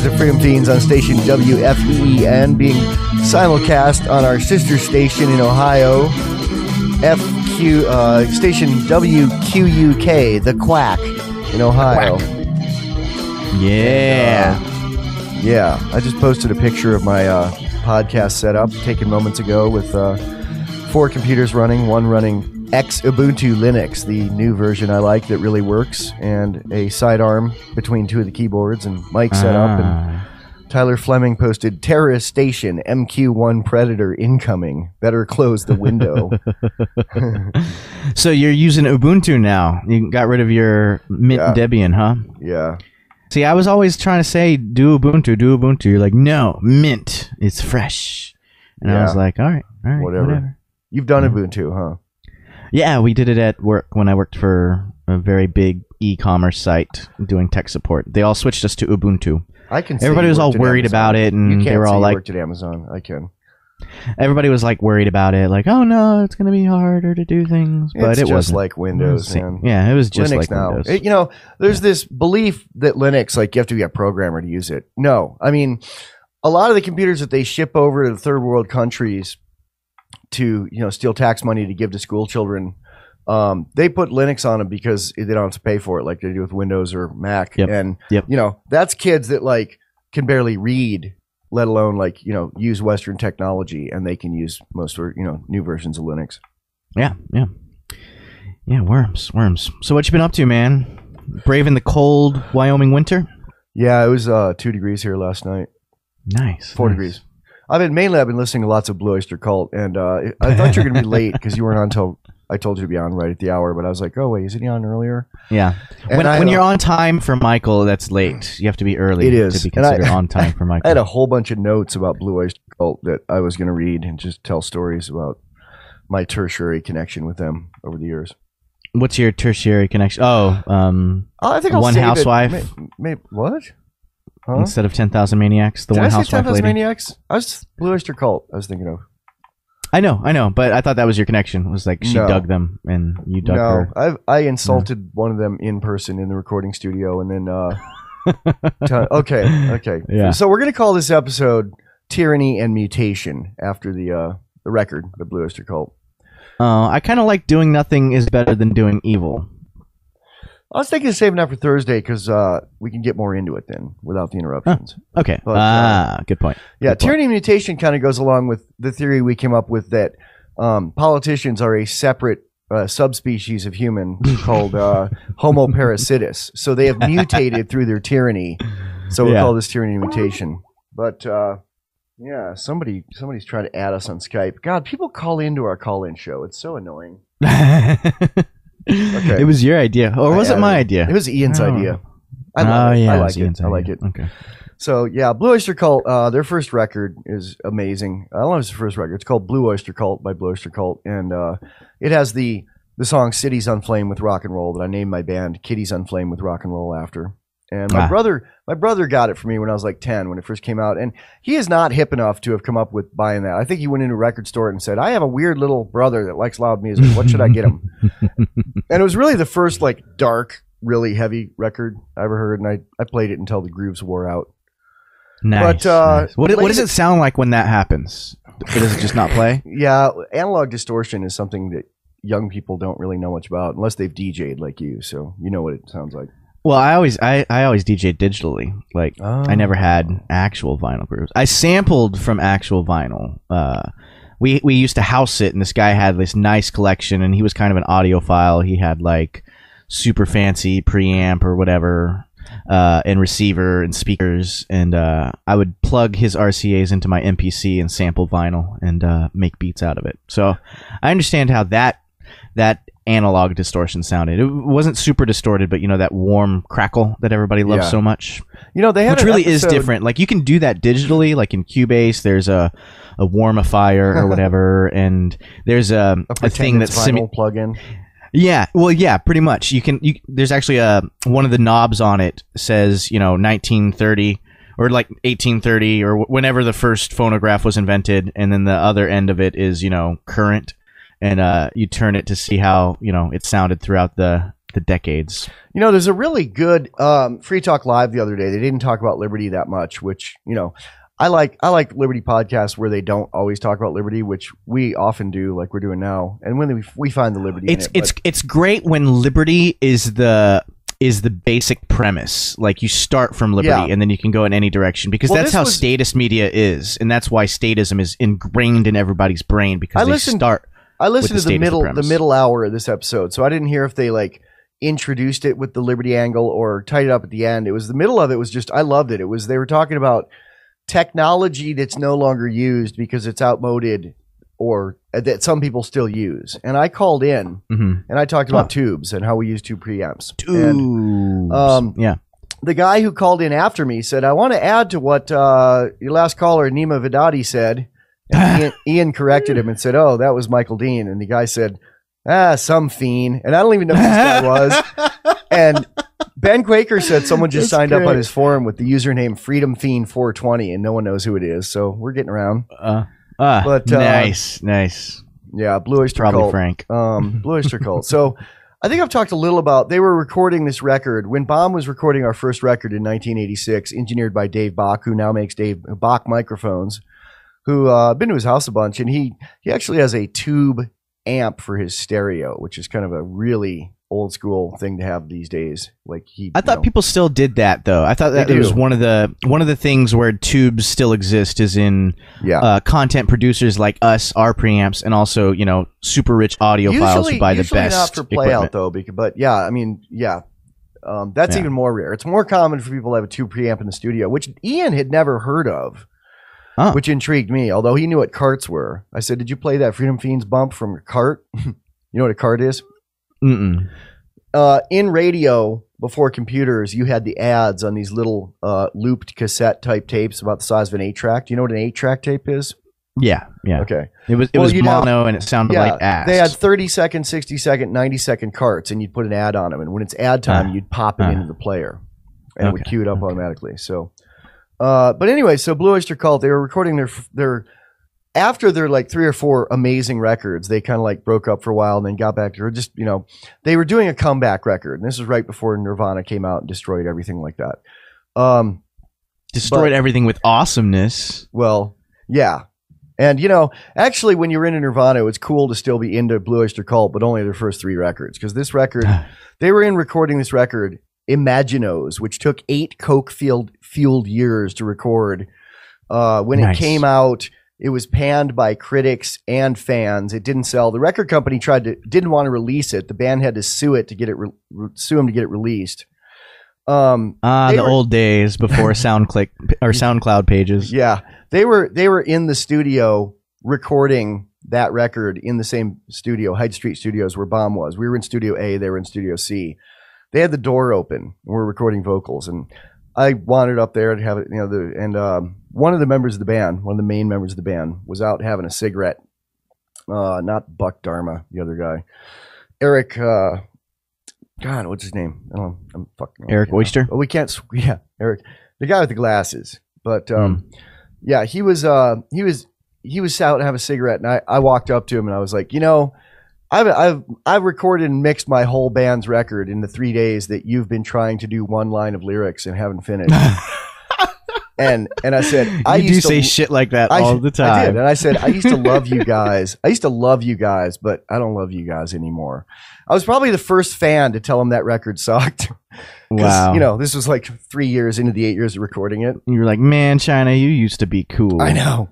is the Freedom Feens on station WFEN, being simulcast on our sister station in Ohio, FQ uh, station WQUK, the Quack in Ohio. Yeah. Yeah, I just posted a picture of my uh, podcast setup taken moments ago with uh, four computers running, one running Xubuntu Linux, the new version I like that really works, and a sidearm between two of the keyboards and mic setup. And Ah. Tyler Fleming posted terrorist station MQ1 Predator incoming. Better close the window. So you're using Ubuntu now. You got rid of your Mint Yeah. Debian, huh? yeah. See, I was always trying to say do Ubuntu, do Ubuntu. You're like, no, Mint. It's fresh. And I was like, all right, all right, Whatever. whatever. You've done Ubuntu, huh? Yeah, we did it at work when I worked for a very big e-commerce site doing tech support. They all switched us to Ubuntu. I can. Everybody was all worried Amazon. about it, and you they can't were all you like, worked at Amazon. I can. everybody was like worried about it, like, oh no, it's gonna be harder to do things, but it's it wasn't. like Windows, was- man. Yeah, it was just Linux like now. Windows. It- you know, there's this belief that Linux, like you have to be a programmer to use it. No, I mean, a lot of the computers that they ship over to the third world countries to, you know, steal tax money to give to school children, um, they put Linux on them because they don't have to pay for it, like they do with Windows or Mac. Yep. And Yep. you know, that's kids that like can barely read. Let alone like you know use Western technology, and they can use most or you know new versions of Linux. Yeah, yeah, yeah. Worms, worms. So what you been up to, man? Braving the cold Wyoming winter. Yeah, it was uh, two degrees here last night. Nice. Four nice. degrees. I've been mainly I've been listening to lots of Blue Oyster Cult, and uh, I thought you were gonna be late because you weren't on until I told you to be on right at the hour. But I was like, oh wait, isn't he on earlier? Yeah. And when I, when you're on time for Michael, that's late. You have to be early. It is. to be And I- considered on time for Michael. I had a whole bunch of notes about Blue Oyster Cult that I was gonna read and just tell stories about my tertiary connection with them over the years. What's your tertiary connection? Oh, um, Oh, I think I'll One it. Housewife? May, may, what? Huh? instead of ten thousand maniacs, the Did one I say housewife 10,000 lady. Maniacs? I was Blue Oyster Cult. I was thinking of. I know, I know, but I thought that was your connection. It was like she No. dug them and you dug no, her. I've, I insulted one of them in person in the recording studio, and then uh, t- okay, okay, Yeah. So we're gonna call this episode "Tyranny and Mutation" after the uh, the record, the Blue Oyster Cult. Uh, I kind of like doing nothing is better than doing evil. I was thinking of saving that for Thursday because uh, we can get more into it then without the interruptions. Okay. But, uh, ah, good point. Yeah, Good tyranny and mutation kind of goes along with the theory we came up with that um, politicians are a separate uh, subspecies of human called uh, Homo parasitus. So they have mutated through their tyranny. So we Yeah. call this tyranny mutation. But uh, yeah, somebody somebody's trying to add us on Skype. God, people call into our call-in show. It's so annoying. It was your idea, or I was it added my idea? It was Ian's Oh. idea. I oh it. yeah, I it like was it. Ian's I like idea. it. Okay. So yeah, Blue Oyster Cult. Uh, their first record is amazing. I don't know if it's the first record. It's called Blue Oyster Cult by Blue Oyster Cult, and uh, it has the the song "Cities on Flame" with rock and roll that I named my band "Kitties on Flame" with rock and roll after. And my Ah. brother, my brother got it for me when I was like ten when it first came out, and he is not hip enough to have come up with buying that. I think he went into a record store and said, "I have a weird little brother that likes loud music. What should I get him?" and it was really the first like dark, really heavy record I ever heard, and I I played it until the grooves wore out. Nice. But, uh, nice. What, what does it sound like when that happens? Does it just not play? Yeah, analog distortion is something that young people don't really know much about unless they've DJ'd like you. So you know what it sounds like. Well, I always I, I always DJ digitally. Like I never had actual vinyl grooves. I sampled from actual vinyl. Uh, we we used to house it, and this guy had this nice collection, and he was kind of an audiophile. He had like super fancy preamp or whatever, uh, and receiver and speakers, and uh, I would plug his RCA's into my MPC and sample vinyl and uh, make beats out of it. So I understand how that that analog distortion sounded. It wasn't super distorted, but you know that warm crackle that everybody loves Yeah. so much You know they had which really is different. Like you can do that digitally, like in Cubase. There's a a warmifier or whatever, and there's a A, a, thing that's simu- plug-in. yeah. Well, yeah, pretty much. You can. You, there's actually a one of the knobs on it says you know 1930 or like 1830 or whenever the first phonograph was invented, and then the other end of it is you know current, and uh, you turn it to see how you know it sounded throughout the the decades. You know, there's a really good um, Free Talk Live the other day. They didn't talk about liberty that much, which you know, I like. I like Liberty podcasts where they don't always talk about liberty, which we often do, like we're doing now. And when we, we find the liberty, It's it, it's but- it's great when liberty is the is the basic premise. Like you start from liberty Yeah. and then you can go in any direction because Well, that's how was- statist media is, and that's why statism is ingrained in everybody's brain because I they listened- start. I listened with to the the middle the premise. middle hour of this episode, so I didn't hear if they like introduced it with the liberty angle or tied it up at the end. It was the middle of it was just I loved it. It was they were talking about technology that's no longer used because it's outmoded or that some people still use. And I called in Mhm. and I talked about tubes and how we use tube preamps. And Tubes. um, yeah. the guy who called in after me said, I want to add to what uh, your last caller, Neema Vedadi, said. And Ian, Ian corrected him and said, Oh, that was Michael Dean. And the guy said, Ah, some fiend. And I don't even know who this guy was. And Ben Quaker said someone just That's signed up on his forum with the username Freedom Fiend 420, and no one knows who it is. So we're getting around. Uh, ah, But, uh, nice, nice. Yeah, Blue Oyster Probably Cult. Frank. um, Blue Oyster Cult. So I think I've talked a little about. They were recording this record when Bomb was recording our first record in 1986, engineered by Dave Bock, who now makes Dave Bock microphones. Who uh, I've been to his house a bunch, and he he actually has a tube amp for his stereo, which is kind of a really old school thing to have these days. Like he, I thought know- people still did that though. I thought that it was one of the one of the things where tubes still exist is in yeah. uh, content producers like us, our preamps, and also you know super rich audiophiles who buy the usually best not for play out though, because, but yeah, I mean, yeah, um, that's Yeah. even more rare. It's more common for people to have a tube preamp in the studio, which Ian had never heard of, Oh. which intrigued me. Although he knew what carts were, I said, "Did you play that Freedom Feens bump from your cart? you know what a cart is? Mm-mm. Uh, in radio before computers, you had the ads on these little uh, looped cassette type tapes about the size of an eight track. Do you know what an eight track tape is? Yeah, yeah. Okay. It was it Well, was mono and it sounded Yeah, like ass. They had 30 second, 60 second, 90 second carts, and you'd put an ad on them. And when it's ad time, Ah. you'd pop it Ah. into the player, and it would Okay, cue it up okay. automatically. So, uh, but anyway, so Blue Oyster Cult, they were recording their their after their like three or four amazing records. They kind of like broke up for a while and then got back to or just you know they were doing a comeback record. And this was right before Nirvana came out and destroyed everything like that. Um, destroyed but- everything with awesomeness. well, yeah. And you know, actually, when you're into Nirvana, it's cool to still be into Blue Oyster Cult, but only their first three records. Because this record, they were in recording this record, Imaginos, which took eight coke field, fueled years to record. Uh, when Nice. it came out, it was panned by critics and fans. It didn't sell. The record company tried to didn't want to release it. The band had to sue it to get it re- sue them to get it released. Um, Ah, the were- old days before SoundClick or SoundCloud pages. Yeah, they were they were in the studio recording that record in the same studio, Hyde Street Studios, where Bomb was. We were in Studio A, they were in Studio C. They had the door open. we We're recording vocals, and I wandered up there to have it. You know, the and um, one of the members of the band, one of the main members of the band, was out having a cigarette. Uh, not Buck Dharma, the other guy, Eric. Uh, God, what's his name? I don't know. I'm fucking Eric. Oyster? Oh, we can't. Yeah, Eric, the guy with the glasses. But um, Hmm. yeah, he was. Uh, he was. He was out have a cigarette, and I, I walked up to him and I was like, you know, I've I've I've recorded and mixed my whole band's record in the three days that you've been trying to do one line of lyrics and haven't finished. and and I said, I you used do to say shit like that I, all the I did, time. and I said I used to love you guys. I used to love you guys, but I don't love you guys anymore. I was probably the first fan to tell him that record sucked. Wow. You know, this was like three years into the eight years of recording it. you were like, man, China, you used to be cool. I know.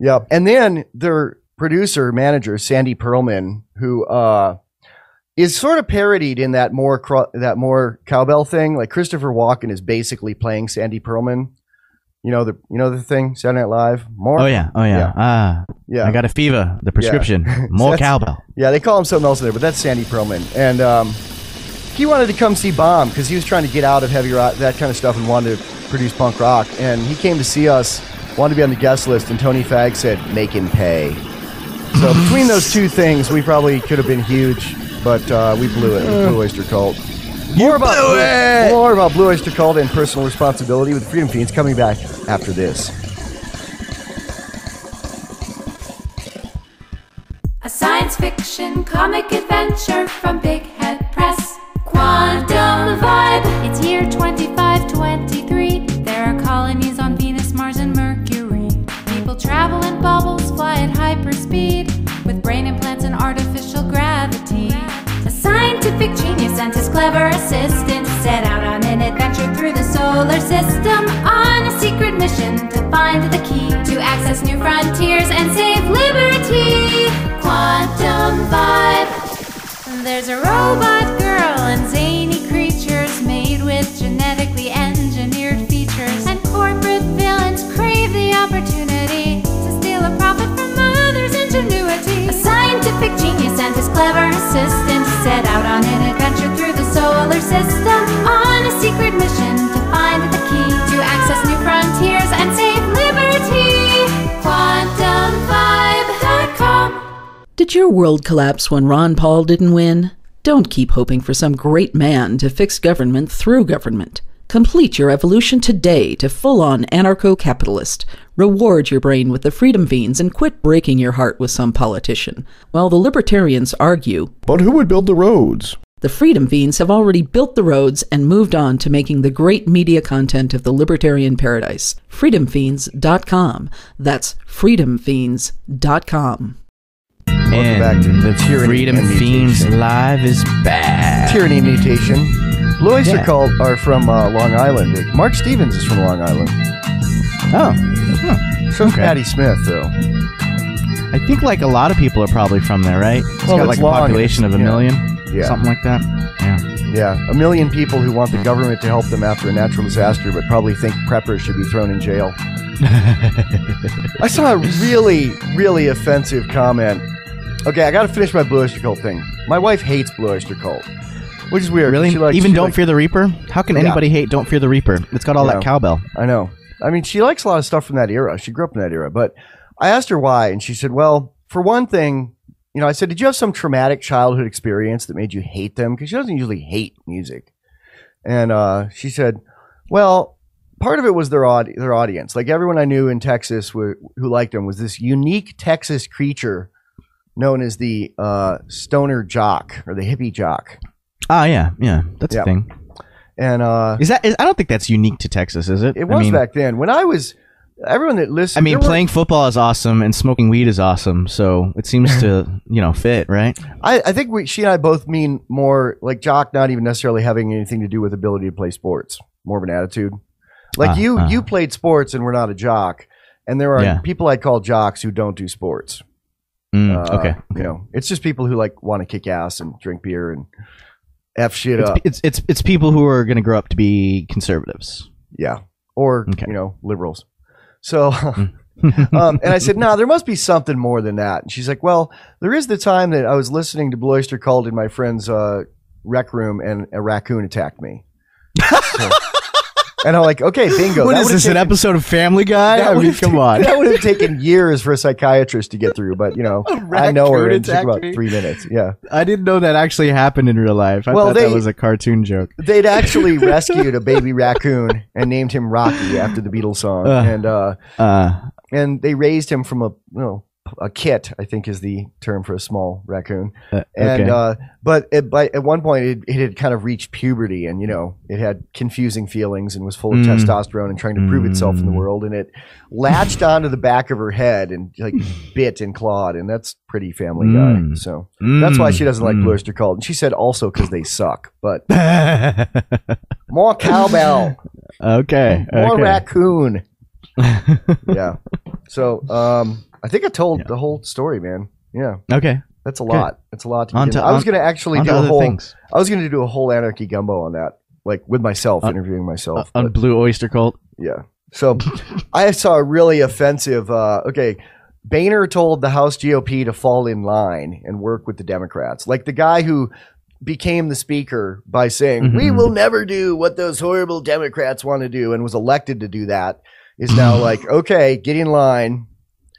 Yep. And then their producer manager Sandy Pearlman, who uh, is sort of parodied in that more cro- that more cowbell thing. Like Christopher Walken is basically playing Sandy Pearlman. You know the you know the thing Saturday Night Live. More. Oh yeah, oh yeah. Yeah. Ah, yeah. I got a fever. The prescription. More That's- cowbell. Yeah, they call him something else in there, but that's Sandy Pearlman. And um, he wanted to come see Bomb because he was trying to get out of heavy rock, that kind of stuff, and wanted to produce punk rock. And he came to see us, wanted to be on the guest list, and Tony Fag said, make him pay. So between those two things, we probably could have been huge, but uh, we blew it. We blew Oyster Cult. More you about it! More about Blue Oyster Cult and personal responsibility with Freedom Feens coming back after this. A science fiction comic adventure from Big Head Press. Quantum Vibe. It's year 2520. Scientific genius and his clever assistant set out on an adventure through the solar system on a secret mission to find the key to access new frontiers and save liberty. Quantum Vibe. There's a robot girl and zany creatures made with genetically engineered features, and corporate villains crave the opportunity to steal a profit from others' ingenuity. A scientific genius and his clever assistant set out on an adventure through the solar system on a secret mission to find the key to access new frontiers and save liberty. Did your world collapse when Ron Paul didn't win? Don't keep hoping for some great man to fix government through government. Complete your evolution today to full on anarcho capitalist. Reward your brain with the freedom feens and quit breaking your heart with some politician. While the libertarians argue, But who would build the roads? the freedom feens have already built the roads and moved on to making the great media content of the libertarian paradise. Freedomfeens.com. That's freedomfeens.com. and back to the Tyranny Freedom Feens Live is back. Tyranny mutation. Blue Oyster Yeah. Cult are from uh, Long Island. Mark Stevens is from Long Island. Oh, So Okay. Patti Smith, though. I think like a lot of people are probably from there, right? It's Well, got like a population of a yeah. million, Yeah. something like that. Yeah. Yeah, a million people who want the government to help them after a natural disaster, but probably think preppers should be thrown in jail. I saw a really, really offensive comment. Okay, I got to finish my Blue Oyster Cult thing. My wife hates Blue Oyster Cult, which is weird. Really? She likes- Even she Don't likes- Fear the Reaper? How can anybody hate Don't Fear the Reaper? It's got all Yeah. that cowbell. I know. I mean, she likes a lot of stuff from that era. She grew up in that era. But I asked her why, and she said, well, for one thing, you know, I said, did you have some traumatic childhood experience that made you hate them? Because she doesn't usually hate music. And uh, she said, well, part of it was their, aud- their audience. Like everyone I knew in Texas who, who liked them was this unique Texas creature known as the uh, stoner jock or the hippie jock. Ah, yeah, yeah. That's a thing. And uh, Is that? Is, I don't think that's unique to Texas, is it? it was I mean, back then. When I was, everyone that listened, I mean, there were- playing football is awesome, and smoking weed is awesome. So it seems to, you know, fit, right? I, I think we, she and I both mean more like jock, not even necessarily having anything to do with ability to play sports. More of an attitude. Like Ah, you, ah. you played sports and we're not a jock, and there are Yeah. people I call jocks who don't do sports. Mm, Uh, okay. you know, it's just people who like want to kick ass and drink beer and f shit It's, up. it's it's it's people who are going to grow up to be conservatives. Yeah. Or, Okay. you know, liberals. So, um, and I said, no, there must be something more than that. And she's like, well, there is the time that I was listening to Blue called in my friend's uh, rec room and a raccoon attacked me. So- and I'm like, okay, bingo. What is this? An episode of Family Guy? that I mean, come on. That would have taken years for a psychiatrist to get through, but you know, I know her. took about three minutes. Yeah. I didn't know that actually happened in real life. I Well, thought they- that was a cartoon joke. They'd actually rescued a baby raccoon and named him Rocky after the Beatles song. Ugh. and, uh, Uh, and they raised him from a you know a kit i think is the term for a small raccoon uh, and uh but at, by, at one point it, it had kind of reached puberty and you know it had confusing feelings and was full of Mm. testosterone and trying to prove itself in the Mm. world and it latched onto the back of her head and like bit and clawed and that's pretty family guy Mm. so that's why she doesn't like Mm. Blue Oyster Cult. And she said also because they suck. But Mm. more cowbell, okay. more okay. raccoon. yeah. So um, I think I told the whole story, man. Yeah, okay. that's a Okay. lot. That's a lot. To get On to- I was going to actually do a whole. things. I was going to do a whole anarchy gumbo on that, like with myself, On- interviewing myself. on Blue Oyster Cult. yeah. So I saw a really offensive. Uh, okay. Boehner told the House GOP to fall in line and work with the Democrats. Like the guy who became the speaker by saying, We Mhm. will never do what those horrible Democrats want to do, and was elected to do that, is now like, Okay, get in line.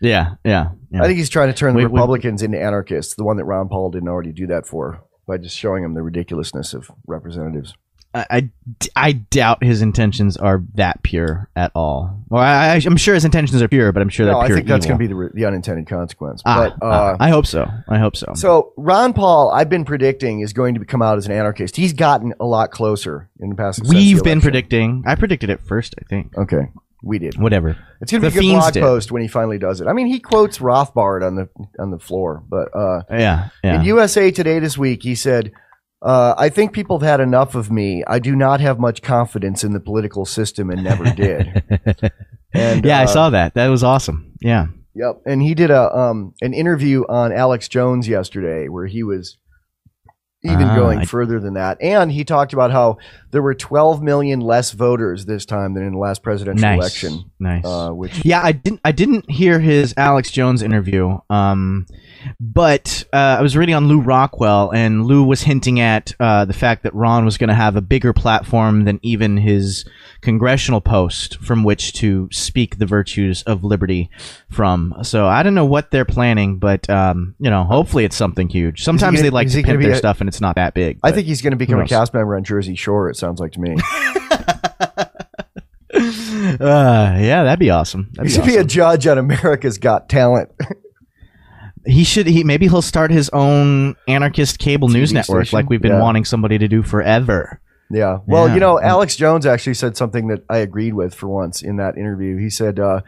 Yeah, yeah, yeah. I think he's trying to turn the We- we- Republicans into anarchists, the one that Ron Paul didn't already do that for by just showing them the ridiculousness of representatives. I, I, I doubt his intentions are that pure at all. Well, I, I'm sure his intentions are pure, but I'm sure No, they're I think that's going to be the, the unintended consequence. Ah, but uh, ah, I hope so. I hope so. So Ron Paul, I've been predicting is going to come out as an anarchist. He's gotten a lot closer in the past. We've been election. predicting. I predicted it first. I think. Okay, we did. Whatever. It's going to The be a good Feens blog did. post when he finally does it. I mean, he quotes Rothbard on the on the floor, but uh, Yeah, yeah. in USA Today this week, he said. Uh, I think people have had enough of me. I do not have much confidence in the political system and never did. And, yeah, I uh, saw that. That was awesome. Yeah. Yep, and he did a um an interview on Alex Jones yesterday where he was even Ah, going I- further than that, and he talked about how there were 12 million less voters this time than in the last presidential Nice. election, Nice. uh, which Yeah, I didn't. I didn't hear his Alex Jones interview. Um, but uh, I was reading on Lew Rockwell, and Lew was hinting at uh, the fact that Ron was going to have a bigger platform than even his congressional post from which to speak the virtues of liberty from. So I don't know what they're planning, but um, you know, hopefully it's something huge. Sometimes gonna- they like to pimp their a- stuff, and it's not that big. I think he's going to become a cast member on Jersey Shore. It sounds like to me. uh, yeah, that'd be awesome. That'd he be should be a judge on America's Got Talent. He should. He maybe he'll start his own anarchist cable news network, station? like we've been Yeah. wanting somebody to do forever. Yeah. Well, Yeah. you know, Alex Jones actually said something that I agreed with for once in that interview. He said, uh,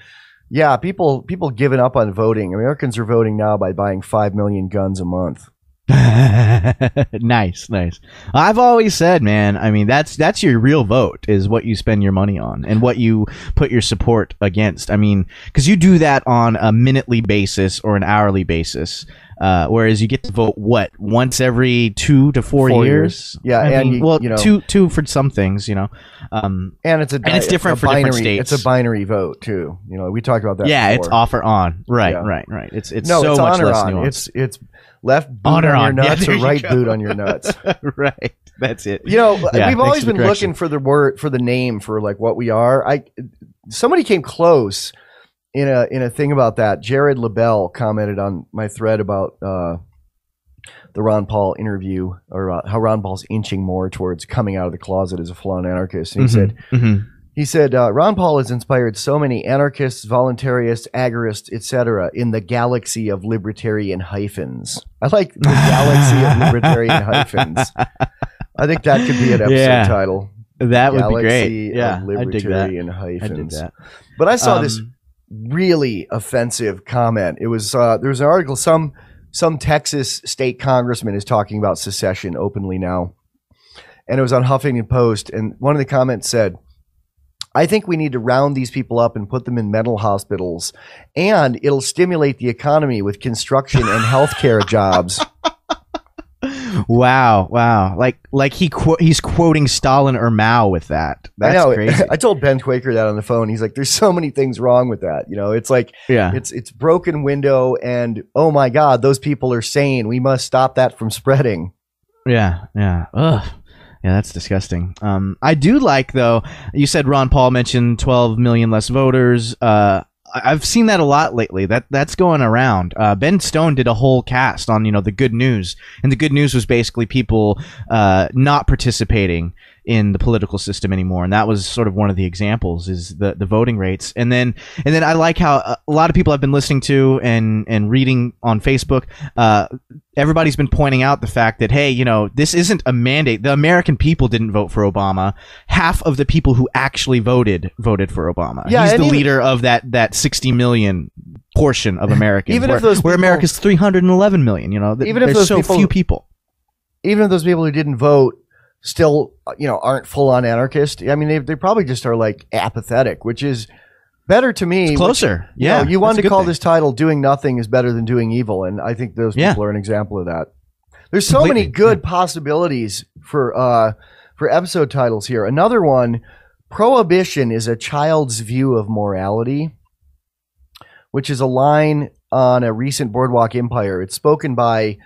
"Yeah, people people giving up on voting. Americans are voting now by buying five million guns a month." nice, nice. I've always said, man. I mean, that's that's your real vote is what you spend your money on and what you put your support against. I mean, because you do that on a minutely basis or an hourly basis. Uh, whereas you get to vote what once every two to four, Four years. years. Yeah, I and mean, you- well, you know- two two for some things, you know. Um, And it's a And it's different a for different states. It's a binary vote too. You know, we talked about that. yeah, before. it's off or on. Right, Yeah. right, right. It's it's no, so it's much on less on. nuanced. It's it's left boot On on, your on. Yeah, nuts there or right boot on your nuts. right. That's it. You know, Yeah, we've always been looking for the word for the name for like what we are. I somebody came close in a in a thing about that. Jared LaBelle commented on my thread about uh, the Ron Paul interview or uh, how Ron Paul's inching more towards coming out of the closet as a full-on anarchist. And he said Mhm. He said uh, Ron Paul has inspired so many anarchists, voluntarists, agorists, etc. in the galaxy of libertarian hyphens. I like the galaxy of libertarian hyphens. I think that could be an episode Yeah. title. that would be Galaxy great. of Yeah, I dig that. libertarian I dig that. But I saw this Um, really offensive comment. It was uh, there was an article some some Texas state congressman is talking about secession openly now, and it was on Huffington Post. And one of the comments said, "I think we need to round these people up and put them in mental hospitals, and it'll stimulate the economy with construction and healthcare jobs." Wow, wow! Like, like he qu- he's quoting Stalin or Mao with that. That's I know. crazy. I told Ben Quaker that on the phone. He's like, "There's so many things wrong with that." You know, it's like yeah, it's it's broken window and oh my god those people are sane we must stop that from spreading yeah, yeah. Ugh. Yeah, that's disgusting. Um, I do like though. You said Ron Paul mentioned 12 million less voters. Uh, I've seen that a lot lately. That that's going around. Uh, ben Stone did a whole cast on you know the good news, and the good news was basically people uh, not participating in the political system anymore, and that was sort of one of the examples is the the voting rates. And then and then I like how uh, a lot of people I've been listening to and and reading on Facebook. Uh, everybody's been pointing out the fact that hey, you know, this isn't a mandate. The American people didn't vote for Obama. Half of the people who actually voted voted for Obama. Yeah, He's the even- leader of that that 60 million portion of Americans. Even if where, those where America's 311 million, you know, th- Even if there's those so people- few people. even if those people who didn't vote still you know aren't full on anarchist i mean they, they probably just are like apathetic which is better to me which- Closer. you Yeah. know, you wanted to call thing. this title doing nothing is better than doing evil and i think those Yeah. people are an example of that there's so many Completely. good possibilities for uh for episode titles here another one prohibition is a child's view of morality which is a line on a recent boardwalk empire it's spoken by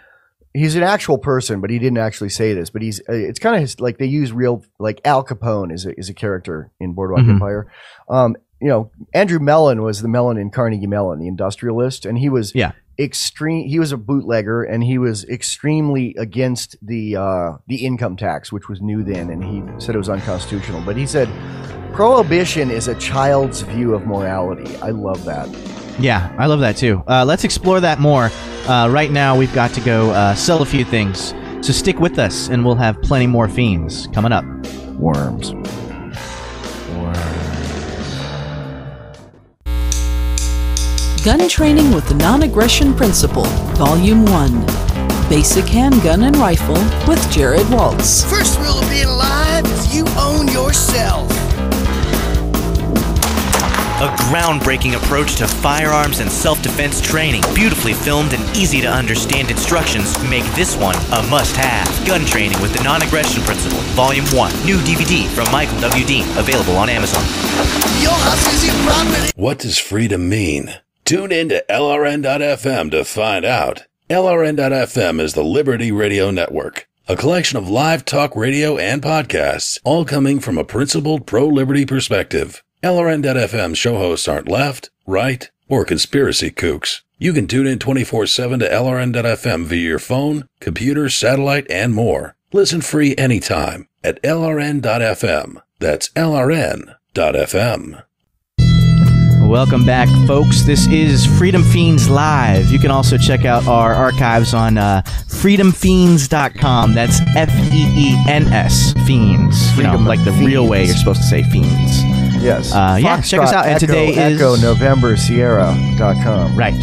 he's an actual person but he didn't actually say this but he's uh, it's kind of like they use real like al capone is a, is a character in boardwalk Mhm. empire um you know andrew mellon was the mellon in carnegie mellon the industrialist and he was Yeah. extreme he was a bootlegger and he was extremely against the uh the income tax which was new then and he said it was unconstitutional but he said prohibition is a child's view of morality i love that Yeah, I love that too. Uh, let's explore that more. Uh, right now, we've got to go uh, sell a few things. So stick with us, and we'll have plenty more fiends coming up. worms Gun Training with the Non Aggression Principle, Volume 1. Basic Handgun and Rifle with Jared Waltz. First rule of being alive is you own yourself. A groundbreaking approach to firearms and self defense training. Beautifully filmed and easy to understand instructions make this one a must have. Gun Training with the Non Aggression Principle, Volume 1. New DVD from Michael W. Dean, available on Amazon. What does freedom mean? Tune in to LRN.FM to find out. LRN.FM is the Liberty Radio Network, a collection of live talk radio and podcasts, all coming from a principled pro liberty perspective. LRN.FM show hosts aren't left, right, or conspiracy kooks. You can tune in 24 7 to LRN.FM via your phone, computer, satellite, and more. Listen free anytime at LRN.FM. That's LRN.FM. Welcome back, folks. This is Freedom Feens Live. You can also check out our archives on uh, freedomfeens.com. That's F E E N S, Fiends. You know, like the real way you're supposed to say Fiends. Yes. Uh, yeah, check us Foxtrot out. And Echo, today is- Echo November Sierra.com. Right,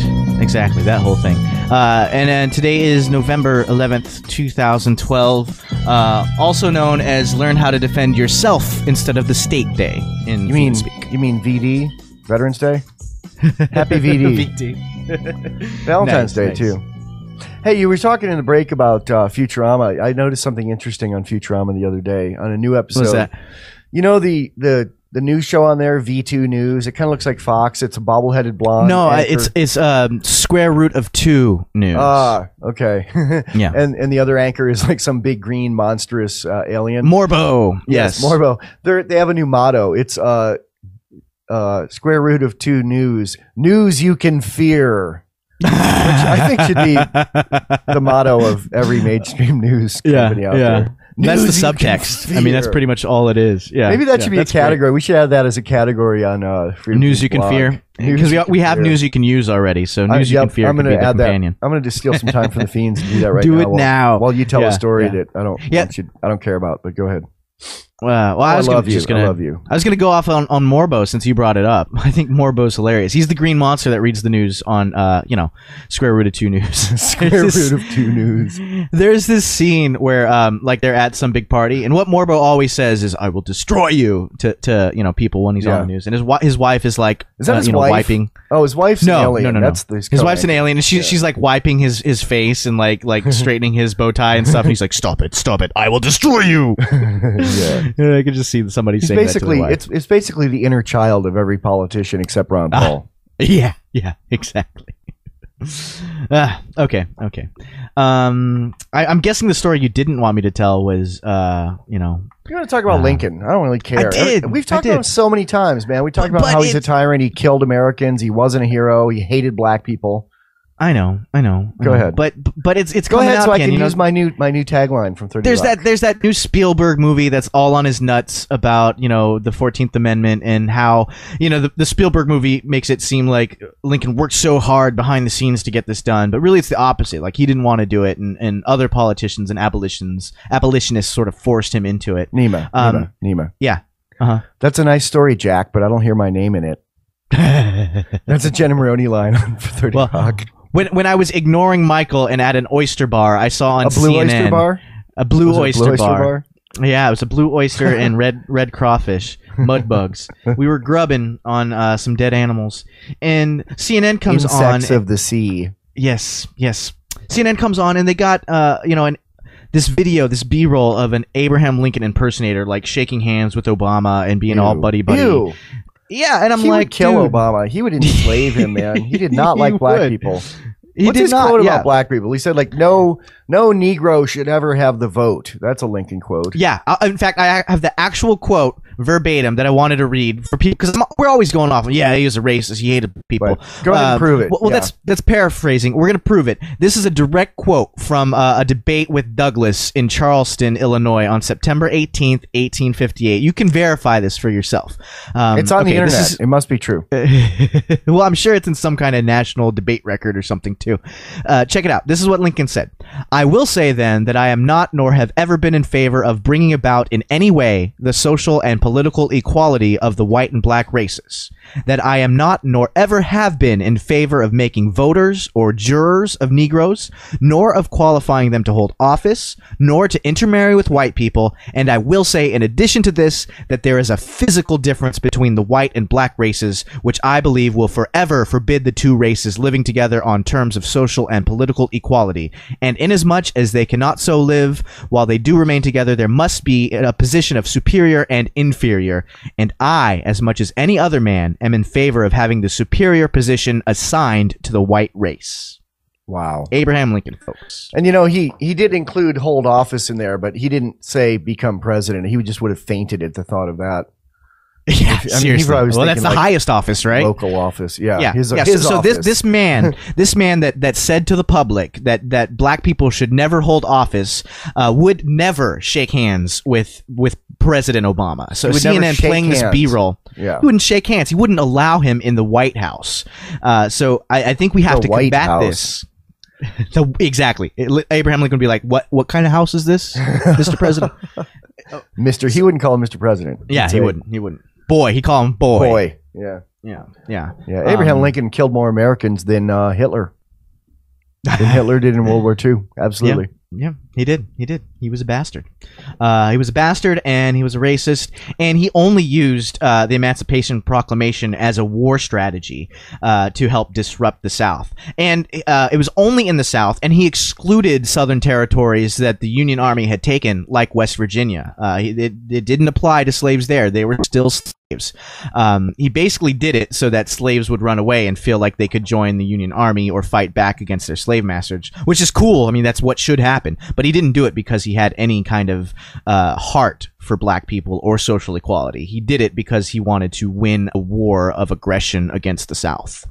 exactly, that whole thing. Uh, and then today is November 11th, 2012, uh, also known as Learn How to Defend Yourself Instead of the State Day in You mean Fiend you mean VD Veterans Day? Happy VD. VD. Valentine's Nice, Day nice. too. Hey, you were talking in the break about uh, Futurama. I noticed something interesting on Futurama the other day on a new episode. What's that? You know the the the news show on there, V2 News. It kind of looks like Fox. It's a bobbleheaded blonde. No, anchor. it's it's um, square root of two news. ah okay. Yeah. and and the other anchor is like some big green monstrous uh, alien. Morbo. Yes. Morbo. They they have a new motto. It's uh uh square root of two news. News you can fear. Which I think should be the motto of every mainstream news Yeah, company out yeah. there. That's the you subtext. I mean, that's pretty much all it is. Yeah. Maybe that Yeah, should be a that's great. category. We should add that as a category on uh, Freedom News you can blog. fear because we, we have fear. news you can use already. So I- news you yep, can fear I'm gonna be the add companion. that. I'm going to just steal some time from the feens and do that right Do now. it while- now. While you tell Yeah, a story yeah. that I don't. Yeah. you- I don't care about. But go ahead. Uh, well, I I was gonna, just gonna, I love you. I was gonna go off on, on Morbo since you brought it up. I think Morbo's hilarious. He's the green monster that reads the news on, uh, you know, square root of two news. Square There's this- root of two news. There's this scene where, um, like they're at some big party, and what Morbo always says is, "I will destroy you" to, to you know people when he's Yeah. on the news, and his his wife is like, Is that uh, his you know, wife? wiping. Oh, his wife's No, an alien. no, no, no. That's the, His wife's an alien, and she, she's like wiping his, his face and like like straightening his bow tie and stuff. And he's like, "Stop it, stop it! I will destroy you." yeah. I could just see somebody He's saying basically that to their wife. it's it's basically the inner child of every politician except Ron Ah. Paul. Yeah, yeah, exactly. Ah, okay, okay. Um, I, I'm guessing the story you didn't want me to tell was, uh, you know, You want to talk about Uh, Lincoln? I don't really care. I did. We've talked did. about him so many times, man. We talked about but how he's a tyrant. He killed Americans. He wasn't a hero. He hated black people. I know, I know. I Go know. ahead. but but it's it's Go coming ahead, out so I can you know? use my new my new tagline from Thirty. there's Rock. that there's that new Spielberg movie that's all on his nuts about you know the Fourteenth Amendment and how you know the, the Spielberg movie makes it seem like Lincoln worked so hard behind the scenes to get this done, but really it's the opposite. Like he didn't want to do it, and, and other politicians and abolitions abolitionists sort of forced him into it. Nima. Um. Yeah. Uh-huh. That's a nice story, Jack, but I don't hear my name in it. That's a Jenna Maroney line on Thirty Well, Rock. When when I was ignoring Michael and at an oyster bar, I saw on A blue CNN oyster bar. a blue, it a oyster, blue oyster bar. bar? Yeah, it was a blue oyster and red red crawfish, mud bugs. We were grubbing on uh, some dead animals, and CNN comes Insects on. of the sea. yes, yes. CNN comes on, and they got uh, you know, an this video, this B-roll of an Abraham Lincoln impersonator, like shaking hands with Obama and being all buddy buddy. Ew. Yeah, and I'm he like, would kill dude, Obama. He would enslave him, man. He did not like black would. people. He What's did his not. quote yeah. about black people? He said like no no Negro should ever have the vote. That's a Lincoln quote. Yeah, uh, in fact, I have the actual quote verbatim that I wanted to read for people because we're always going off. Yeah, he was a racist. He hated people. Right. Go ahead and Uh, prove it. Well, Yeah. that's that's paraphrasing. We're gonna prove it. This is a direct quote from uh, a debate with Douglas in Charleston, Illinois, on September eighteenth, eighteen fifty-eight. You can verify this for yourself. Um, It's on the okay, this internet. is- it must be true. well, I'm sure it's in some kind of national debate record or something too. Uh, check it out. This is what Lincoln said. I will say then that I am not nor have ever been in favor of bringing about in any way the social and political equality of the white and black races. That I am not nor ever have been in favor of making voters or jurors of Negroes, nor of qualifying them to hold office, nor to intermarry with white people. And I will say, in addition to this, that there is a physical difference between the white and black races, which I believe will forever forbid the two races living together on terms of social and political equality. And inasmuch as they cannot so live while they do remain together, there must be a position of superior and inferior. And I, as much as any other man, am in favor of having the superior position assigned to the white race. Wow. Abraham Lincoln, folks. And you know, he he did include hold office in there, but he didn't say become president. He just would have fainted at the thought of that. Yeah, he seriously. probably was well, that's the like, highest office, right? Local office. Yeah. yeah, His, yeah. his so, so this this man, this man that that said to the public that that black people should never hold office, uh, would never shake hands with with President Obama. So He would never CNN playing this. B roll. Yeah. He wouldn't shake hands. He wouldn't allow him in the White House. Uh, so I, I think we have The to White combat House. this. the, exactly. Abraham Lincoln would be like, "What? What kind of house is this, Mr. President?" Mr. He wouldn't call him Mr. President. yeah, He'd he say, wouldn't. He wouldn't. Boy, he called him boy. Boy. Yeah. Yeah, yeah, Yeah. Abraham Um, Lincoln killed more Americans than uh, Hitler. Than Hitler did in World War II. Absolutely. Yeah, he did. He did. He was a bastard. Uh, he was a bastard, and he was a racist, and he only used uh, the Emancipation Proclamation as a war strategy uh, to help disrupt the South. And uh, it was only in the South, and he excluded Southern territories that the Union Army had taken, like West Virginia. Uh, it, it didn't apply to slaves there; they were still. Um, he basically did it so that slaves would run away and feel like they could join the Union Army or fight back against their slave masters, which is cool. I mean, that's what should happen. But he didn't do it because he had any kind of uh, heart for black people or social equality. He did it because he wanted to win a war of aggression against the South.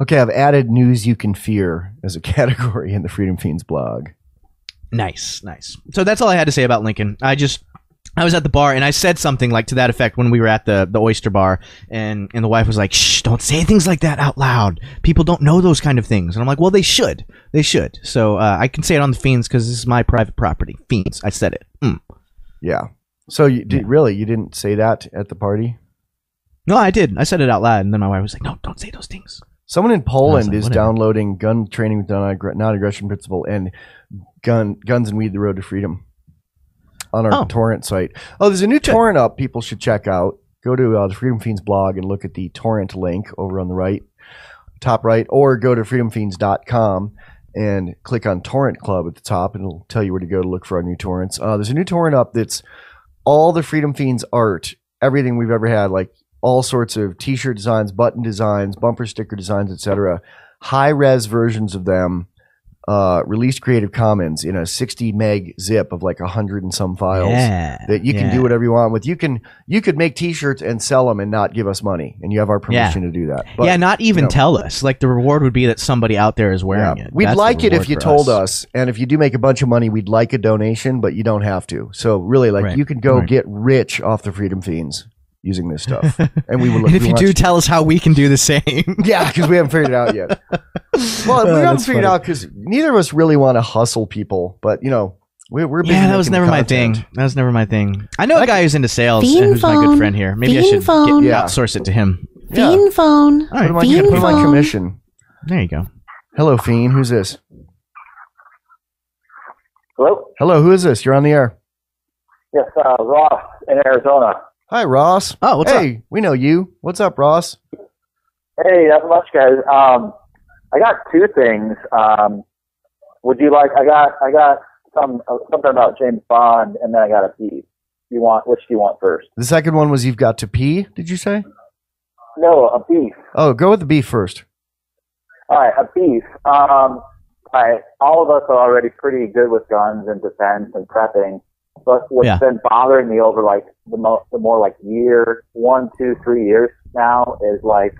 Okay, I've added news you can fear as a category in the Freedom Feens blog. Nice, nice. So that's all I had to say about Lincoln. I just I was at the bar and I said something like to that effect when we were at the, the oyster bar and, and the wife was like, Shh, don't say things like that out loud. People don't know those kind of things. And I'm like, well, they should. They should. So uh, I can say it on the Feens because this is my private property. Feens. I said it. Mm. Yeah. So you did really you didn't say that at the party? No, I did. I said it out loud. And then my wife was like, no, don't say those things. Someone in Poland like, is whatever. downloading gun training with non- non-aggression principle and gun guns and weed the road to freedom on our Oh. torrent site. Oh, there's a new torrent up people should check out. Go to uh, the Freedom Feens blog and look at the torrent link over on the right, top right, or go to freedomfeens.com and click on Torrent Club at the top, and it'll tell you where to go to look for our new torrents. Uh, there's a new torrent up that's all the Freedom Feens art, everything we've ever had, like all sorts of T-shirt designs, button designs, bumper sticker designs, etc. High res versions of them, uh, released Creative Commons in a 60 meg zip of like a hundred and some files Yeah. that you can Yeah. do whatever you want with. You can you could make T-shirts and sell them and not give us money, and you have our permission to do that. But, yeah, not even know. tell us. Like the reward would be that somebody out there is wearing it. We'd That's like it if you told us. and if you do make a bunch of money, we'd like a donation, but you don't have to. So really, like Right. you can go Right. get rich off the Freedom Feens using this stuff, and we would. And if we you want do, tell us how we can do the same. yeah, because we haven't figured it out yet. Well, we Oh, haven't that's figured funny. out because neither of us really want to hustle people, but you know, we're, we're busy yeah, that was making never my content. thing. That was never my thing. I know a guy who's into sales, Fiend who's my good phone. friend here. Maybe I Fiend should phone. get, Yeah. outsource it to him. Yeah. Fiend phone. All Put him on, Fiend put him on phone. commission. there you go. Hello, Fiend. Who's this? Hello? Hello, who is this? You're on the air. Yes, uh, Ross in Arizona. Hi, Ross. Oh, what's hey, we know you. What's up, Ross? Hey, not much, guys. Um, I got two things. Um, would you like? I got, I got some uh, something about James Bond, and then I got a piece. You want which do you want first? The second one was you've got to pee. Did you say? No, a beef. Oh, go with the beef first. All right, a beef. Um, all right, all of us are already pretty good with guns and defense and prepping, but what's Yeah. been bothering me over like the mo- the more like year, one, two, three years now is like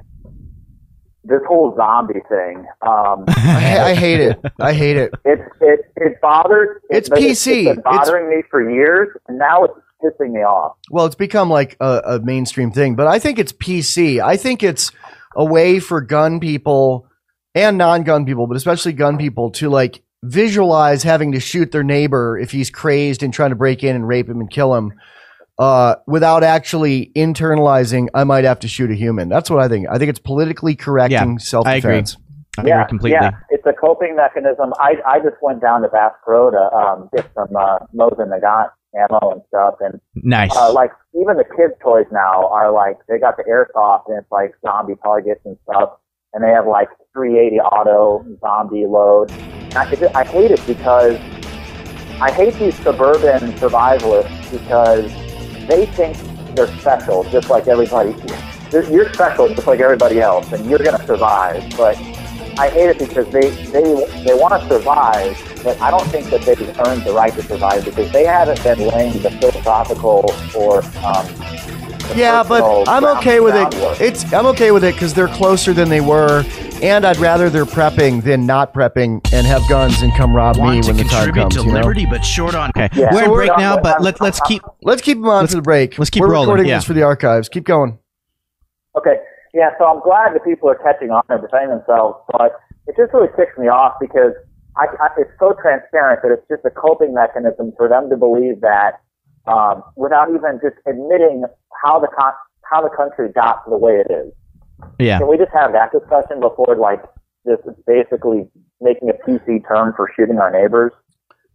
this whole zombie thing. Um, I, I hate it. I hate it. It's it it bothers. It's but PC. It's been bothering me for years, and now it's pissing me off. Well, it's become like a, a mainstream thing, but I think it's PC. I think it's a way for gun people and non-gun people, but especially gun people to like visualize having to shoot their neighbor if he's crazed and trying to break in and rape him and kill him uh, without actually internalizing, I might have to shoot a human. That's what I think. I think it's politically correcting Yeah, self I agree. defense. I agree completely. Yeah, it's a coping mechanism. I I just went down to Bass Pro to um, get some uh, Mosin Nagant ammo and stuff, and Nice. uh, like even the kids' toys now are like they got the airsoft and it's like zombie targets and stuff, and they have like 380 auto zombie load. I, I hate it because I hate these suburban survivalists because they think they're special, just like everybody. You're special, just like everybody else, and you're gonna survive. But I hate it because they they they want to survive, but I don't think that they've earned the right to survive because they haven't been laying the philosophical or um, Yeah, but I'm okay with it. groundwork. It's I'm okay with it because they're closer than they were, and I'd rather they're prepping than not prepping and have guns and come rob me Want to when the time comes. to You know? Liberty, but short on. okay. Yeah. We're So in we're- break now, but I'm- let, let's keep. Let's keep them on Let's- for the break. let's keep We're rolling, recording yeah. this for the archives. Keep going. Okay. Yeah, so I'm glad that people are catching on and defending themselves, but it just really ticks me off because I, I, it's so transparent that it's just a coping mechanism for them to believe that um, without even just admitting how the con- how the country got to the way it is. Yeah. Can we just have that discussion before like this is basically making a PC term for shooting our neighbors?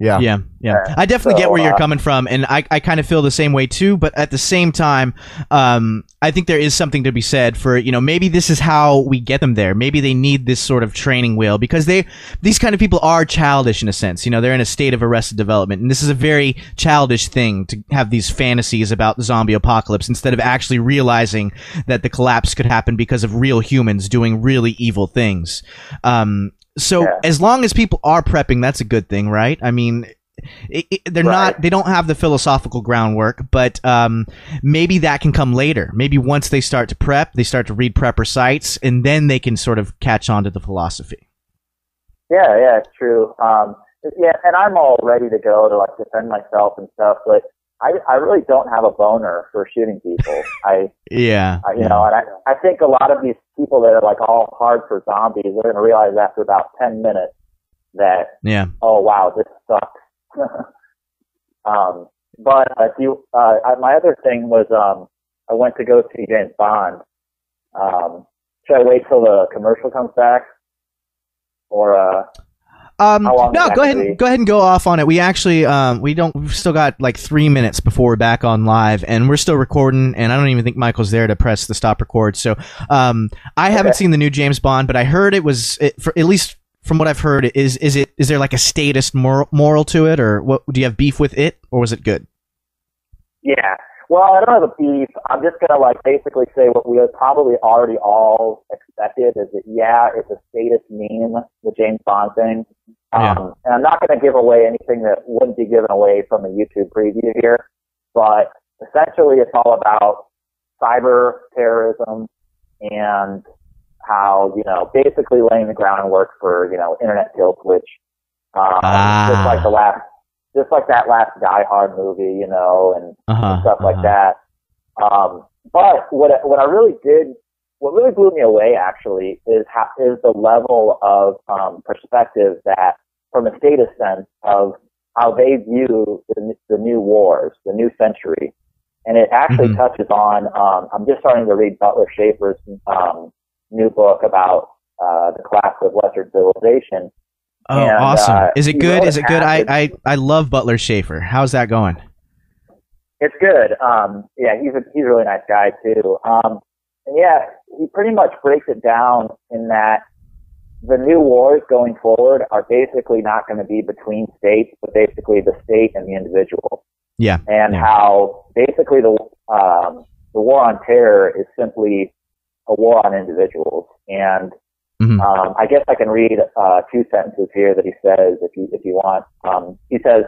Yeah. Yeah, yeah. I definitely get where you're uh, coming from, and I, I kind of feel the same way too. But at the same time, um, I think there is something to be said for you know maybe this is how we get them there. Maybe they need this sort of training wheel because they these kind of people are childish in a sense. You know, they're in a state of arrested development, and this is a very childish thing to have these fantasies about the zombie apocalypse instead of actually realizing that the collapse could happen because of real humans doing really evil things. Um, so Yeah. as long as people are prepping, that's a good thing, right? I mean, it, it, they're Right. not they don't have the philosophical groundwork but um, maybe that can come later maybe once they start to prep they start to read prepper sites and then they can sort of catch on to the philosophy Yeah, yeah, it's true. Um, yeah, and I'm all ready to go to like defend myself and stuff, but I, I really don't have a boner for shooting people. I, yeah I you know, and I, I think a lot of these people that are like all hard for zombies, they're going to realize after about 10 minutes that, yeah oh wow, this sucks. um, but if you, uh, I, my other thing was, um, I went to go see James Bond. Um, should I wait till the commercial comes back? Or, uh, um, no go ahead be? and go ahead and go off on it we actually um, we don't we've still got like three minutes before we're back on live and we're still recording and i don't even think michael's there to press the stop record so um, i haven't seen the new james bond but i heard it was it, for at least from what i've heard is is it is there like a statist moral, moral to it or what do you have beef with it or was it good Yeah. Well, I don't have a beef. I'm just gonna like basically say what we had probably already all expected is that yeah, it's a status meme, the James Bond thing. Um, Yeah. and I'm not gonna give away anything that wouldn't be given away from the YouTube preview here, but essentially it's all about cyber terrorism and how, you know, basically laying the groundwork for, you know, internet kill switch. Um, Ah. just like the last just like that last Die Hard movie, you know, and uh-huh, stuff like uh-huh. that. Um, but what I- what I really did, what really blew me away actually is how, is the level of um, perspective that, from a status sense, of how they view the, the new wars, the new century, and it actually Mhm. touches on. Um, I'm just starting to read Butler Shaffer's um, new book about uh, the collapse of Western civilization. Oh and, awesome uh, is it good is it good I, I i love butler shaffer how's that going It's good. Um, yeah, he's a he's a really nice guy too. Um, and yeah, he pretty much breaks it down in that the new wars going forward are basically not going to be between states, but basically the state and the individual. yeah And Yeah. how basically the um, the war on terror is simply a war on individuals. And Mhm. um, I guess I can read uh, two sentences here that he says if you if you want. Um, he says.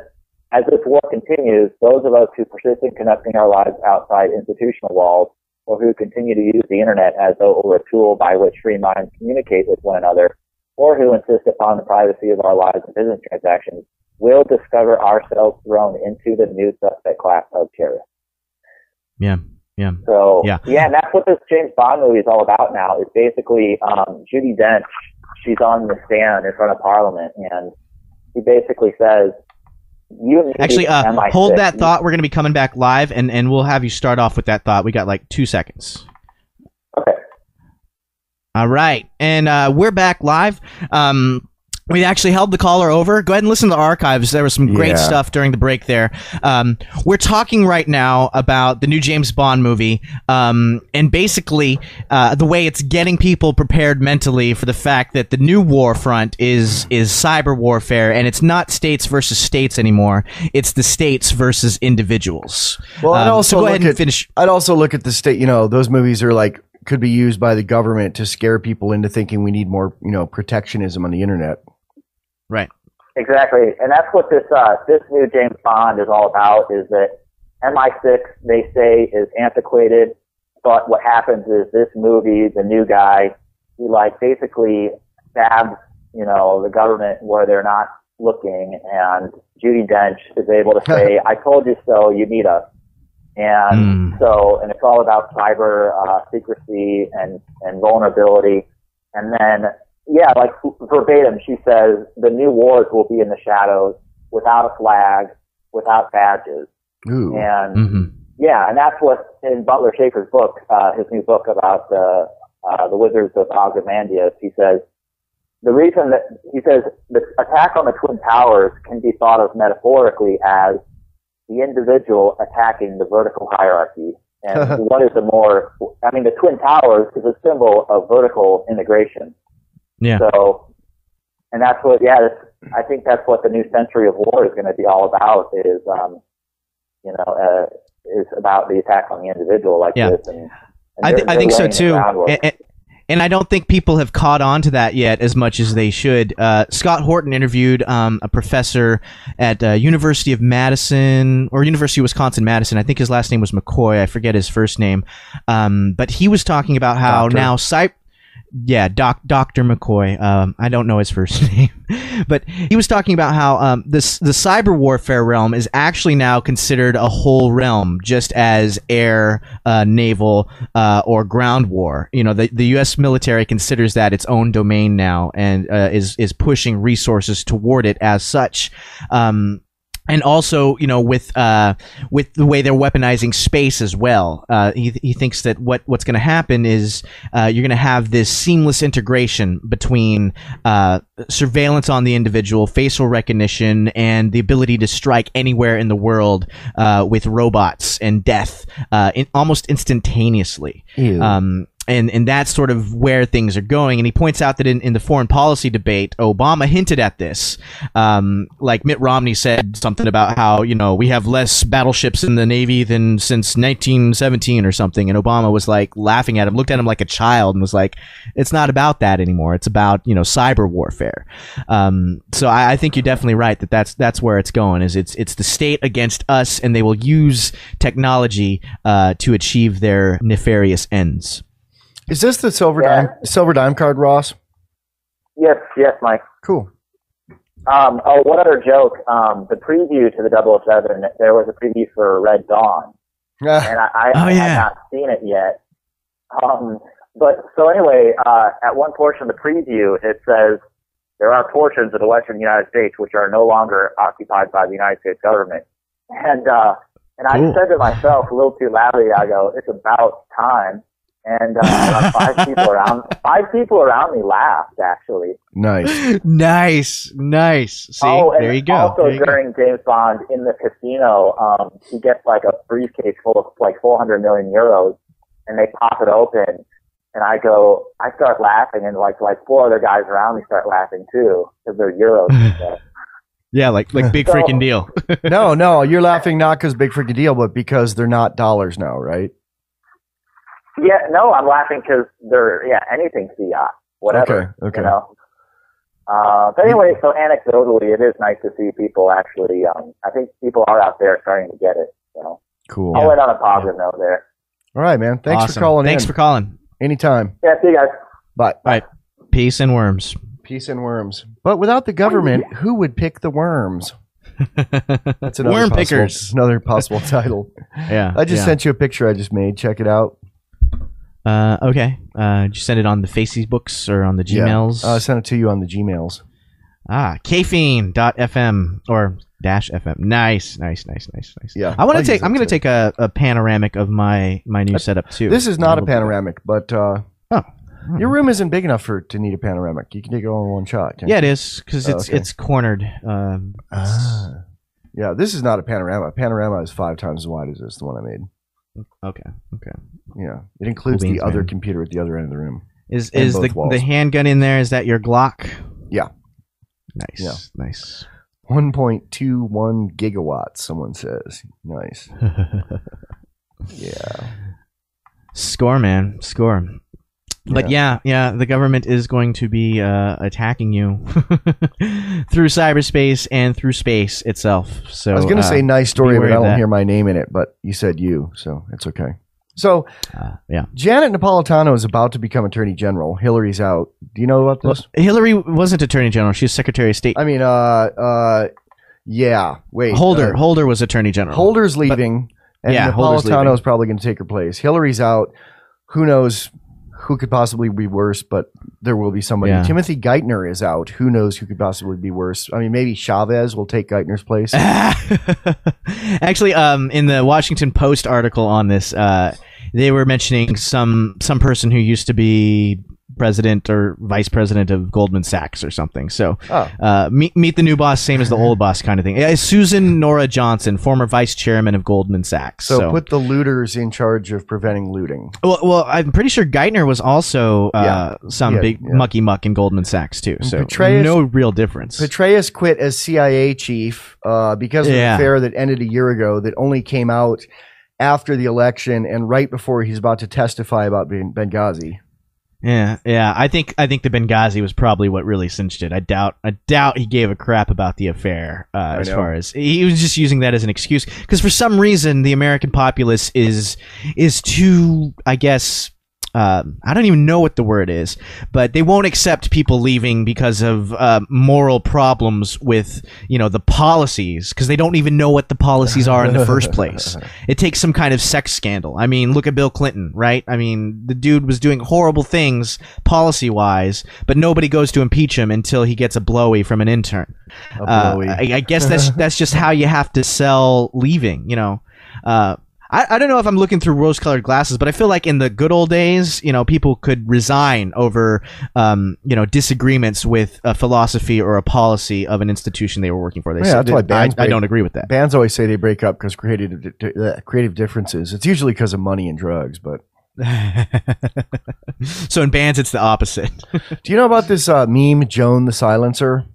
As this war continues, those of us who persist in conducting our lives outside institutional walls, or who continue to use the internet as though it were a tool by which free minds communicate with one another, or who insist upon the privacy of our lives and business transactions, will discover ourselves thrown into the new suspect class of terrorists. yeah yeah So Yeah. and that's what this James Bond movie is all about now. Is basically um, Judi Dench. She's on the stand in front of Parliament, and he basically says you Actually, uh, MI6. hold that thought. We're going to be coming back live, and, and we'll have you start off with that thought. We got like two seconds. Okay. All right, and uh, we're back live. Um, we actually held the caller over. Go ahead and listen to the archives. There was some great Yeah. stuff during the break there. Um, we're talking right now about the new James Bond movie, um, and basically uh, the way it's getting people prepared mentally for the fact that the new war front is is cyber warfare, and it's not states versus states anymore. It's the states versus individuals. Well, I'd Um, also so go ahead and at- finish. I'd also look at the state. You know, those movies are like could be used by the government to scare people into thinking we need more, you know, protectionism on the internet. Right. Exactly, and that's what this uh, this new James Bond is all about. Is that MI6 they say is antiquated, but what happens is this movie, the new guy, he like basically stabs you know the government where they're not looking, and Judi Dench is able to say, "I told you so. You need us." And Mm. so, and it's all about cyber uh, secrecy and and vulnerability, and then yeah, like verbatim, she says the new wars will be in the shadows, without a flag, without badges, Ooh. and hmm yeah, and that's what in Butler Shaffer's book, uh, his new book about the uh, the Wizards of Ozymandias, he says the reason that he says the attack on the Twin Towers can be thought of metaphorically as the individual attacking the vertical hierarchy. And what is the more, I mean, the Twin Towers is a symbol of vertical integration. Yeah. So, and that's what, yeah, that's, I think that's what the new century of war is going to be all about is, um, you know, uh, is about the attack on the individual like Yeah. this. And, and I, th- I think so too. And, and, and I don't think people have caught on to that yet as much as they should. Uh, Scott Horton interviewed um, a professor at uh, University of Madison or University of Wisconsin Madison. I think his last name was McCoy. I forget his first name, um, but he was talking about how Doctor. now cyber. Yeah, Doc, Dr. McCoy. Um, I don't know his first name, but he was talking about how um, this the cyber warfare realm is actually now considered a whole realm, just as air, uh, naval, uh, or ground war. You know, the, the U.S. military considers that its own domain now, and uh, is is pushing resources toward it as such. Um, and also, you know, with uh, with the way they're weaponizing space as well, uh, he, he thinks that what what's going to happen is uh, you're going to have this seamless integration between uh, surveillance on the individual, facial recognition, and the ability to strike anywhere in the world uh, with robots and death uh, in, almost instantaneously. Um, and and that's sort of where things are going. And he points out that in, in the foreign policy debate, Obama hinted at this. Um, like Mitt Romney said something about how you know we have less battleships in the Navy than since 1917 or something, and Obama was like laughing at him, looked at him like a child, and was like, "It's not about that anymore. It's about you know cyber warfare." Um, so I, I think you're definitely right that that's that's where it's going. Is it's it's the state against us, and they will use technology uh, to achieve their nefarious ends. Is this the silver Yeah. dime silver dime card, Ross? yes, yes, Mike. Cool. Um, oh, one other joke. Um, the preview to the 007, there was a preview for Red Dawn, Ah, and I, I, Oh, I yeah. have not seen it yet. Um, but so anyway, uh, at one portion of the preview, it says there are portions of the Western United States which are no longer occupied by the United States government, and uh, and I Cool. said to myself a little too loudly, I go, "It's about time." And uh, five people around, five people around me laughed actually. nice. nice, nice. See, oh, there you go. Also, There you go. during James Bond in the casino, um, he gets like a briefcase full of like 400 million euros, and they pop it open, and I go, I start laughing, and like like four other guys around me start laughing too because they're euros. Yeah, like like big So- freaking deal. no, no, you're laughing not because big freaking deal, but because they're not dollars now, right? Yeah, no, I'm laughing because they're yeah anything fiat, whatever. Okay, okay. You know. Uh, but anyway, so anecdotally, it is nice to see people actually. Um, I think people are out there starting to get it. You know, Cool. I'll end on a positive note there. All right, man. Thanks awesome. for calling Thanks in. for calling. Anytime. Yeah, see you guys. Bye. Right. Peace and worms. Peace and worms. But without the government, who would pick the worms? That's another Worm possible, pickers. Another possible title. Yeah. I just yeah. sent you a picture I just made. Check it out. Uh, okay. Uh, did you send it on the Facebooks or on the Yeah. Gmails? Uh, I sent it to you on the Gmails. Ah, caffeine.fm or dash FM. Nice, nice, nice, nice, nice. Yeah, I want to take. I'm going to take a, a panoramic of my my new setup too. This is not a bit. panoramic, but uh, Oh. your room isn't big enough for to need a panoramic. You can take it all in one shot. Yeah, you? it is because Oh, it's okay. it's cornered. Um, Ah. Yeah, this is not a panorama. Panorama is five times as wide as this, the one I made. Okay, okay. Yeah, it includes Cool beans, the other man. computer at the other end of the room. Is And is the walls. the handgun in there? Is that your Glock? Yeah. Nice. Yeah. Nice. 1.21 gigawatts, someone says. Nice. Yeah. Score, man. Score. But yeah, yeah, the government is going to be uh, attacking you through cyberspace and through space itself. So I was going to uh, say nice story, but I don't hear my name in it, but you said you, so it's okay. So uh, yeah. Janet Napolitano is about to become Attorney General. Hillary's out. Do you know about Well, this? Hillary wasn't Attorney General; she was Secretary of State. I mean, uh, uh, yeah. Wait. Holder, uh, Holder was Attorney General. Holder's leaving, and Yeah, Napolitano is probably going to take her place. Hillary's out. Who knows who could possibly be worse? But there will be somebody. Yeah. Timothy Geithner is out. Who knows who could possibly be worse? I mean, maybe Chavez will take Geithner's place. Actually, um, in the Washington Post article on this, uh, they were mentioning some some person who used to be president or vice president of Goldman Sachs or something. So, Oh. uh, meet meet the new boss, same as the old boss kind of thing. Uh, Suzanne Nora Johnson, former vice chairman of Goldman Sachs. So, So, put the looters in charge of preventing looting. well, well, I'm pretty sure Geithner was also uh, some Yeah, big yeah. mucky muck in Goldman Sachs too. So, Petraeus- no real difference. Petraeus quit as CIA chief uh, because of Yeah. an affair that ended a year ago that only came out after the election and right before he's about to testify about being Benghazi. Yeah, yeah. I think I think the Benghazi was probably what really cinched it. I doubt I doubt he gave a crap about the affair. Uh, as know. far as he was just using that as an excuse because for some reason the American populace is is too, I guess. Uh, I don't even know what the word is, but they won't accept people leaving because of uh, moral problems with you know the policies because they don't even know what the policies are in the first place. It takes some kind of sex scandal. I mean, look at Bill Clinton, right? I mean, the dude was doing horrible things policy wise, but nobody goes to impeach him until he gets a blowy from an intern. Uh. I, I guess that's that's just how you have to sell leaving. You know. Uh, I, I don't know if I'm looking through rose-colored glasses, but I feel like in the good old days, you know, people could resign over, um, you know, disagreements with a philosophy or a policy of an institution they were working for. They Yeah, said that's why that- I, bands I don't agree with that. Bands always say they break up because creative uh, creative differences. It's usually because of money and drugs. But so in bands, it's the opposite. do you know about this uh, meme, Joan the Silencer?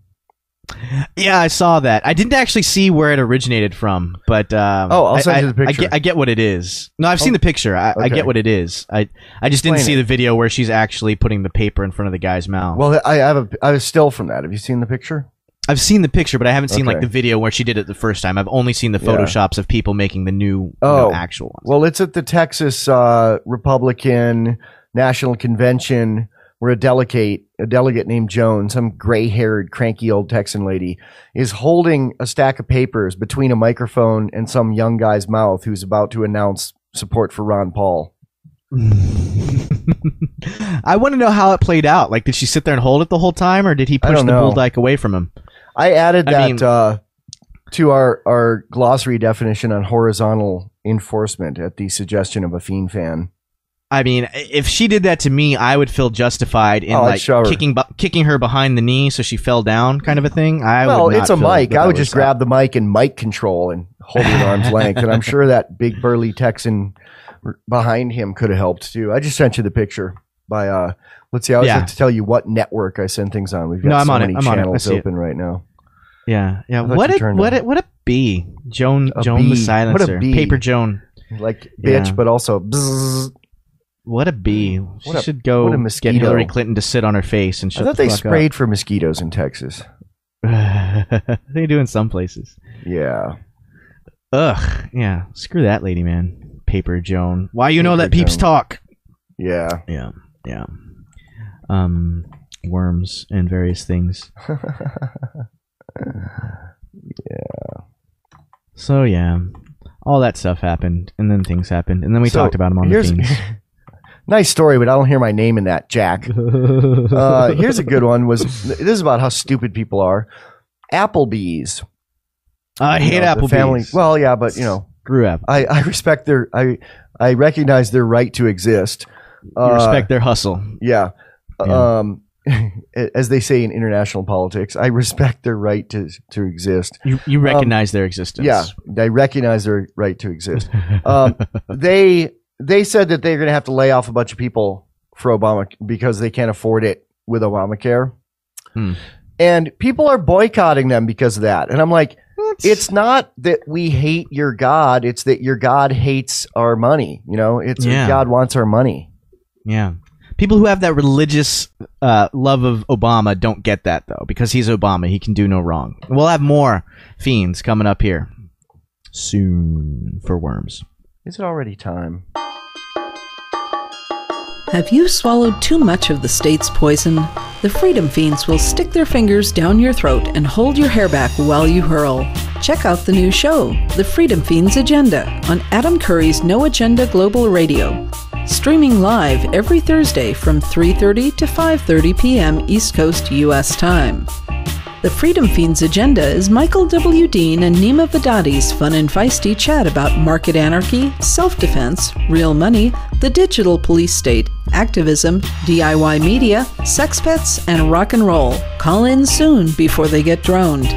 Yeah, I saw that. I didn't actually see where it originated from, but um, Oh, I'll I- send I, you the I picture. get, I get what it is. No, I've seen Oh, the picture. I, I get what it is. I I just didn't see it. the video where she's actually putting the paper in front of the guy's mouth. Well, I have a I have a still from that. Have you seen the picture? I've seen the picture, but I haven't seen like the video where she did it the first time. I've only seen the Yeah. photoshops of people making the new, Oh, know, actual ones. Well, it's at the Texas uh, Republican National Convention where a delegate, a delegate named Joan, some gray-haired, cranky old Texan lady, is holding a stack of papers between a microphone and some young guy's mouth who's about to announce support for Ron Paul. I want to know how it played out. Like, did she sit there and hold it the whole time, or did he push the bull dyke away from him? I added I that mean- uh, to our, our glossary definition on horizontal enforcement at the suggestion of a feen fan. I mean, if she did that to me, I would feel justified in Oh, like her. kicking bu- kicking her behind the knee so she fell down, kind of a thing. I well, it's a mic. I would just grab the mic and mic control and hold it at arm's length. And I'm sure that big burly Texan behind him could have helped too. I just sent you the picture by uh let's see, I always Yeah. have to tell you what network I send things on. We've got No, I'm so on it. many I'm on it. Channels it. open right now. Yeah, yeah. What a what a what a bee, Joan A Joan bee. the What a silencer. Paper Joan. Like bitch, Yeah. but also bzz. What a bee. She What a- should go what a get mosquito. Hillary Clinton to sit on her face and I shut thought the they fuck sprayed for mosquitoes in Texas. up. they do in some places. Yeah. Ugh. Yeah. Screw that lady, man. Paper Joan. Why you know Paper that peeps Joan. talk? Yeah. Yeah. Yeah. Um, worms and various things. yeah. So yeah, all that stuff happened, and then things happened, and then we So, talked about them on the here's- themes. Nice story, but I don't hear my name in that, Jack. Uh, here's a good one. Was this is about how stupid people are? Applebee's. I hate You know, Applebee's. Family. Well, yeah, but you know, Screw Apple. I, I respect their I I recognize their right to exist. You Uh, respect their hustle. Yeah. Yeah. Um, as they say in international politics, I respect their right to to exist. You, you recognize their existence. Yeah, I recognize their right to exist. Um, they they said that they're going to have to lay off a bunch of people for Obama because they can't afford it with Obamacare, Hmm. and people are boycotting them because of that. And I'm like, it's not that we hate your God; it's that your God hates our money. You know, it's Yeah. God wants our money. Yeah. People who have that religious uh, love of Obama don't get that though, because he's Obama. He can do no wrong. We'll have more feens coming up here soon for worms. Is it already time? Have you swallowed too much of the state's poison? The Freedom Feens will stick their fingers down your throat and hold your hair back while you hurl. Check out the new show, The Freedom Feens Agenda, on Adam Curry's No Agenda Global Radio. Streaming live every Thursday from 3:30 to 5:30 p.m. East Coast US time. The Freedom Feens agenda is Michael W. Dean and Neema Vedadi's fun and feisty chat about market anarchy, self defense, real money, the digital police state, activism, DIY media, sex pets, and rock and roll. Call in soon before they get droned.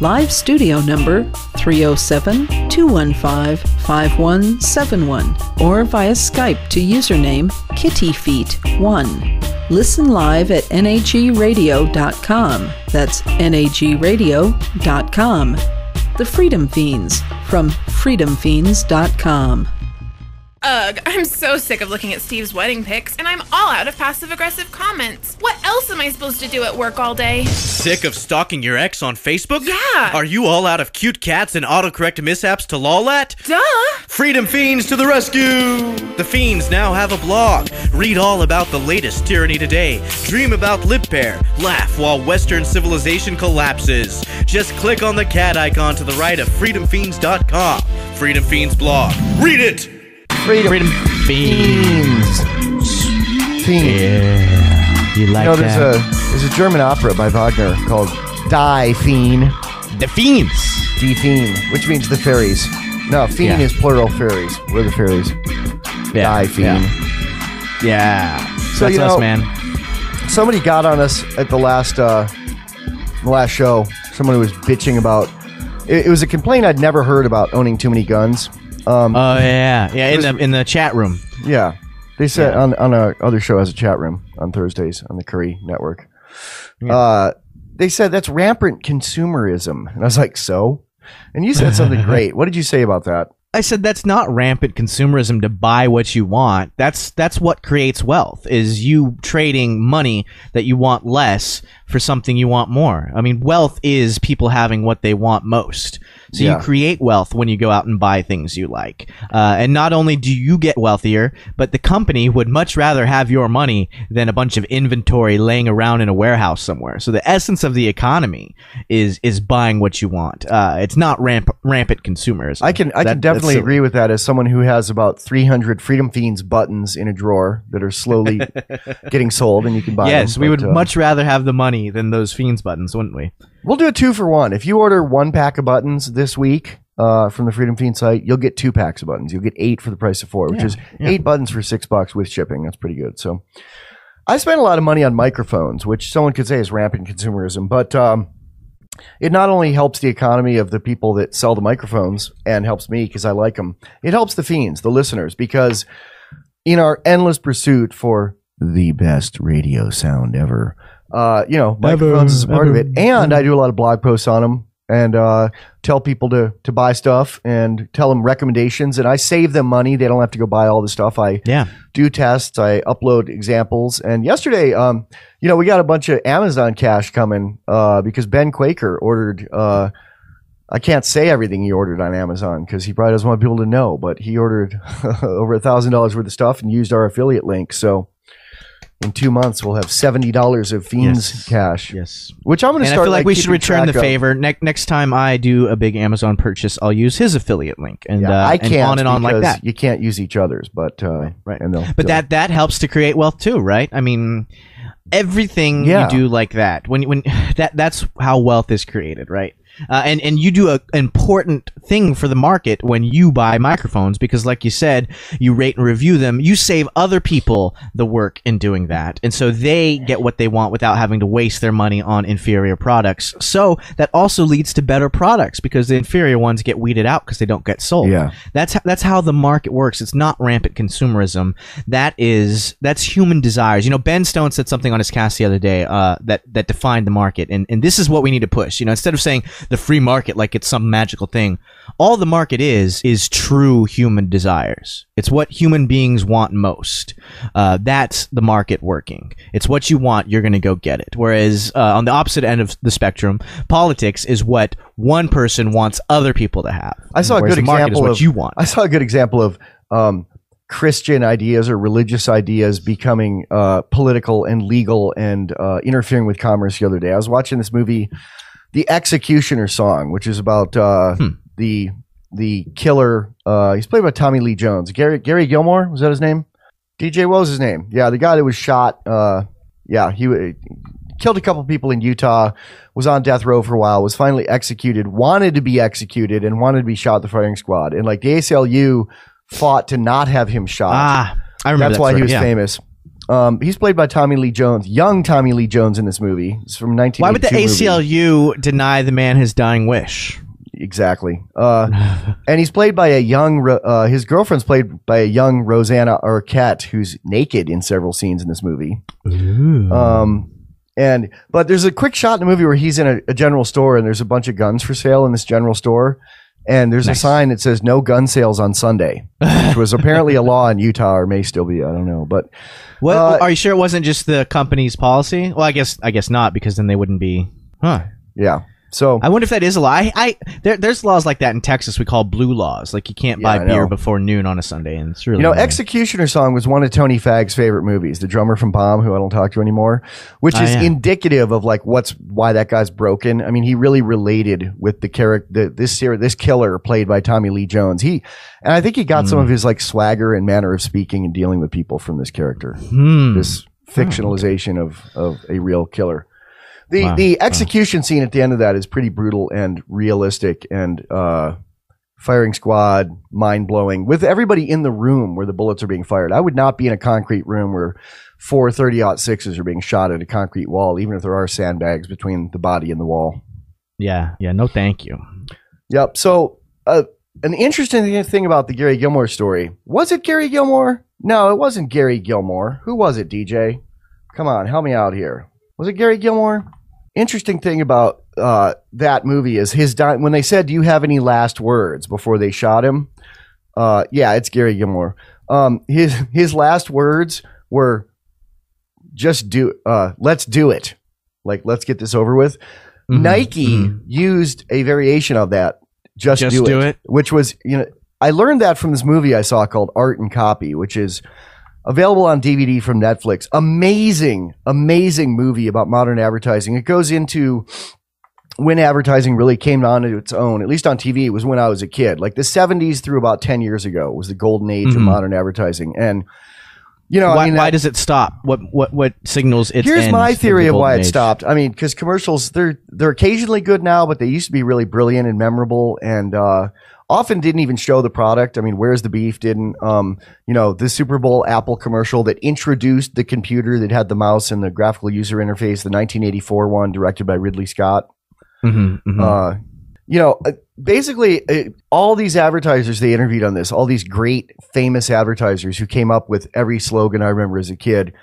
Live studio number 307 215 5171 or via Skype to username KittyFeet1. Listen live at nagradio.com. That's nagradio.com. The Freedom Feens from freedomfeens.com. Ugh, I'm so sick of looking at Steve's wedding pics, and I'm all out of passive aggressive comments. What else am I supposed to do at work all day? Sick of stalking your ex on Facebook? Yeah. Are you all out of cute cats and autocorrect mishaps to lol at? Duh! Freedom Feens to the rescue! The Feens now have a blog. Read all about the latest tyranny today. Dream about lip pair. Laugh while Western civilization collapses. Just click on the cat icon to the right of freedomfeens.com. Freedom Feens blog. Read it! Freedom, Freedom feens. Feens. Yeah. You like you know, there's that? a there's a German opera by Wagner called Die Feen, the feens. Die Feen, which means the fairies. No, Feen Yeah. is plural fairies. We're the fairies. Die Feen. Yeah. yeah. So, That's you us, know- man. Somebody got on us at the last uh, the last show. Someone who was bitching about. It was a complaint I'd never heard about owning too many guns. Um, Oh yeah, yeah. In the in the chat room. Yeah, they said on on our other show has a chat room on Thursdays on the Curry Network. Uh, they said that's rampant consumerism, and I was like, so. And you said something great. What did you say about that? I said that's not rampant consumerism to buy what you want. That's that's what creates wealth is you trading money that you want less for something you want more. I mean, wealth is people having what they want most. So Yeah. you create wealth when you go out and buy things you like. Uh, and not only do you get wealthier, but the company would much rather have your money than a bunch of inventory laying around in a warehouse somewhere. So the essence of the economy is is buying what you want. Uh, it's not ramp, rampant consumerism. I can I That- can definitely agree with that as someone who has about 300 Freedom Feens buttons in a drawer that are slowly getting sold, and you can buy. Yes, them, we but, would uh, much rather have the money than those feens buttons, wouldn't we? We'll do a two for one. If you order one pack of buttons this week uh, from the Freedom Feen site, you'll get two packs of buttons. You'll get eight for the price of four, which Yeah, is yeah. eight buttons for six bucks with shipping. That's pretty good. So I spent a lot of money on microphones, which someone could say is rampant consumerism, but um, it not only helps the economy of the people that sell the microphones and helps me because I like them, it helps the feens, the listeners, because in our endless pursuit for the best radio sound ever, uh, you know, microphones is a part of it. And I do a lot of blog posts on them and uh, tell people to to buy stuff and tell them recommendations. And I save them money; they don't have to go buy all the stuff. I Yeah. do tests. I upload examples. And yesterday, um, you know, we got a bunch of Amazon cash coming uh, because Ben Quaker ordered. Uh, I can't say everything he ordered on Amazon because he probably doesn't want people to know. But he ordered over a thousand dollars worth of stuff and used our affiliate link. So in two months we'll have seventy dollars of feens Yes. cash. Yes. Which I'm going to And I start. feel like, we should return the favor. Ne- next time I do a big Amazon purchase, I'll use his affiliate link, and Yeah, uh, I can't on and on like that. You can't use each other's, but uh, right. And But that that helps to create wealth too, right? I mean, everything Yeah. you do like that when when that that's how wealth is created, right? Uh, and and you do a, an important thing for the market when you buy microphones because, like you said, you rate and review them. You save other people the work in doing that, and so they get what they want without having to waste their money on inferior products. So that also leads to better products because the inferior ones get weeded out because they don't get sold. Yeah. That's how, that's how the market works. It's not rampant consumerism. That is that's human desires. You know, Ben Stone said something on his cast the other day uh, that that defined the market, and and this is what we need to push. You know, instead of saying the free market like it's some magical thing, all the market is is true human desires. It's what human beings want most. Uh, that's the market working. It's what you want. You're going to go get it. Whereas uh, on the opposite end of the spectrum, politics is what one person wants other people to have. I saw a good example of you want. I saw a good example of um, Christian ideas or religious ideas becoming uh, political and legal and uh, interfering with commerce the other day. I was watching this movie, The Executioner Song, which is about uh, Hmm. the the killer. Uh, he's played by Tommy Lee Jones. Gary Gary Gilmore was that his name? DJ what was his name? Yeah, the guy that was shot. Uh, yeah, he killed a couple people in Utah. Was on death row for a while. Was finally executed. Wanted to be executed and wanted to be shot the firing squad. And like the ACLU fought to not have him shot. Ah, I remember That's that why he was yeah. famous. Um, he's played by Tommy Lee Jones, young Tommy Lee Jones in this movie. It's from 1982. Why would the movie. ACLU deny the man his dying wish? Exactly. Uh, and he's played by a young, uh, his girlfriend's played by a young Rosanna Arquette, who's naked in several scenes in this movie. Um, and, but there's a quick shot in the movie where he's in a, a general store and there's a bunch of guns for sale in this general store. And there's a sign that says no gun sales on Sunday, which was apparently a law in Utah or may still be. I don't know. But What? Uh, are you sure it wasn't just the company's policy? Well, I guess I guess not because then they wouldn't be. Huh. yeah. So I wonder if that is a law. I, I there, there's laws like that in Texas we call blue laws. Like you can't Yeah, buy I beer know. before noon on a Sunday, and it's really You know, annoying. Executioner Song was one of Tony Fagg's favorite movies, the drummer from Bomb, who I don't talk to anymore, which Oh, is yeah. indicative of like what's why that guy's broken. I mean, he really related with the character, the, this ser- this killer played by Tommy Lee Jones. He, and I think he got Hmm. some of his like swagger and manner of speaking and dealing with people from this character, Hmm. this fictionalization of of a real killer. The Wow. the execution scene at the end of that is pretty brutal and realistic and uh firing squad mind blowing with everybody in the room where the bullets are being fired. I would not be in a concrete room where four 30 sixes are being shot at a concrete wall, even if there are sandbags between the body and the wall. Yeah, yeah. No, thank you. Yep. So, uh, an interesting thing about the Gary Gilmore story was it Gary Gilmore? No, it wasn't Gary Gilmore. Who was it, DJ? Come on, help me out here. Was it Gary Gilmore? Interesting thing about uh, that movie is his di- when they said, "Do you have any last words?" before they shot him. Uh, yeah, it's Gary Gilmore. Um, his his last words were, "Just do. Uh, let's do it. Like, let's get this over with." Mhm, Nike mhm. used a variation of that. Just, Just do, do it, it. which was you know I learned that from this movie I saw called Art and Copy, which is available on DVD from Netflix. Amazing, amazing movie about modern advertising. It goes into when advertising really came onto its own, at least on TV, it was when I was a kid. Like the 70s through about 10 years ago was the golden age of Mhm. modern advertising. And, you know, why, I mean, why does it stop? What what what signals its Here's my theory the of why it age? stopped. I mean, because commercials they're they're occasionally good now, but they used to be really brilliant and memorable, and uh, often didn't even show the product. I mean, where's the beef? Didn't um, you know the Super Bowl Apple commercial that introduced the computer that had the mouse and the graphical user interface, the 1984 one directed by Ridley Scott. Mhm, mhm. Uh, you know, uh, basically, uh, all these advertisers they interviewed on this, all these great famous advertisers who came up with every slogan I remember as a kid,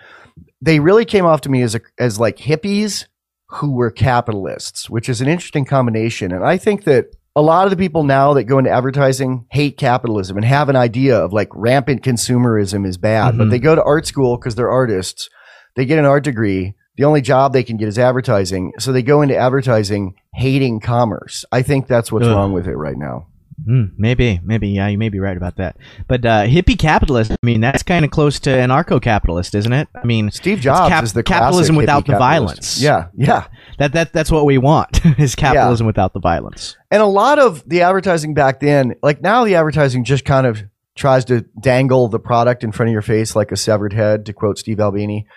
they really came off to me as a, as like hippies who were capitalists, which is an interesting combination. And I think that a lot of the people now that go into advertising hate capitalism and have an idea of like rampant consumerism is bad, but Mhm. they go to art school because they're artists. They get an art degree. The only job they can get is advertising. So they go into advertising hating commerce. I think that's what's Ugh. wrong with it right now. Mm, maybe, maybe, yeah, you may be right about that. But uh, hippie capitalist, I mean, that's kind of close to anarcho-capitalist, isn't it? I mean, Steve Jobs cap- is the capitalism without the capitalist. violence. Yeah, yeah. that that that's what we want is capitalism without the violence. And a lot of the advertising back then, like now, the advertising just kind of tries to dangle the product in front of your face like a severed head, to quote Steve Albini.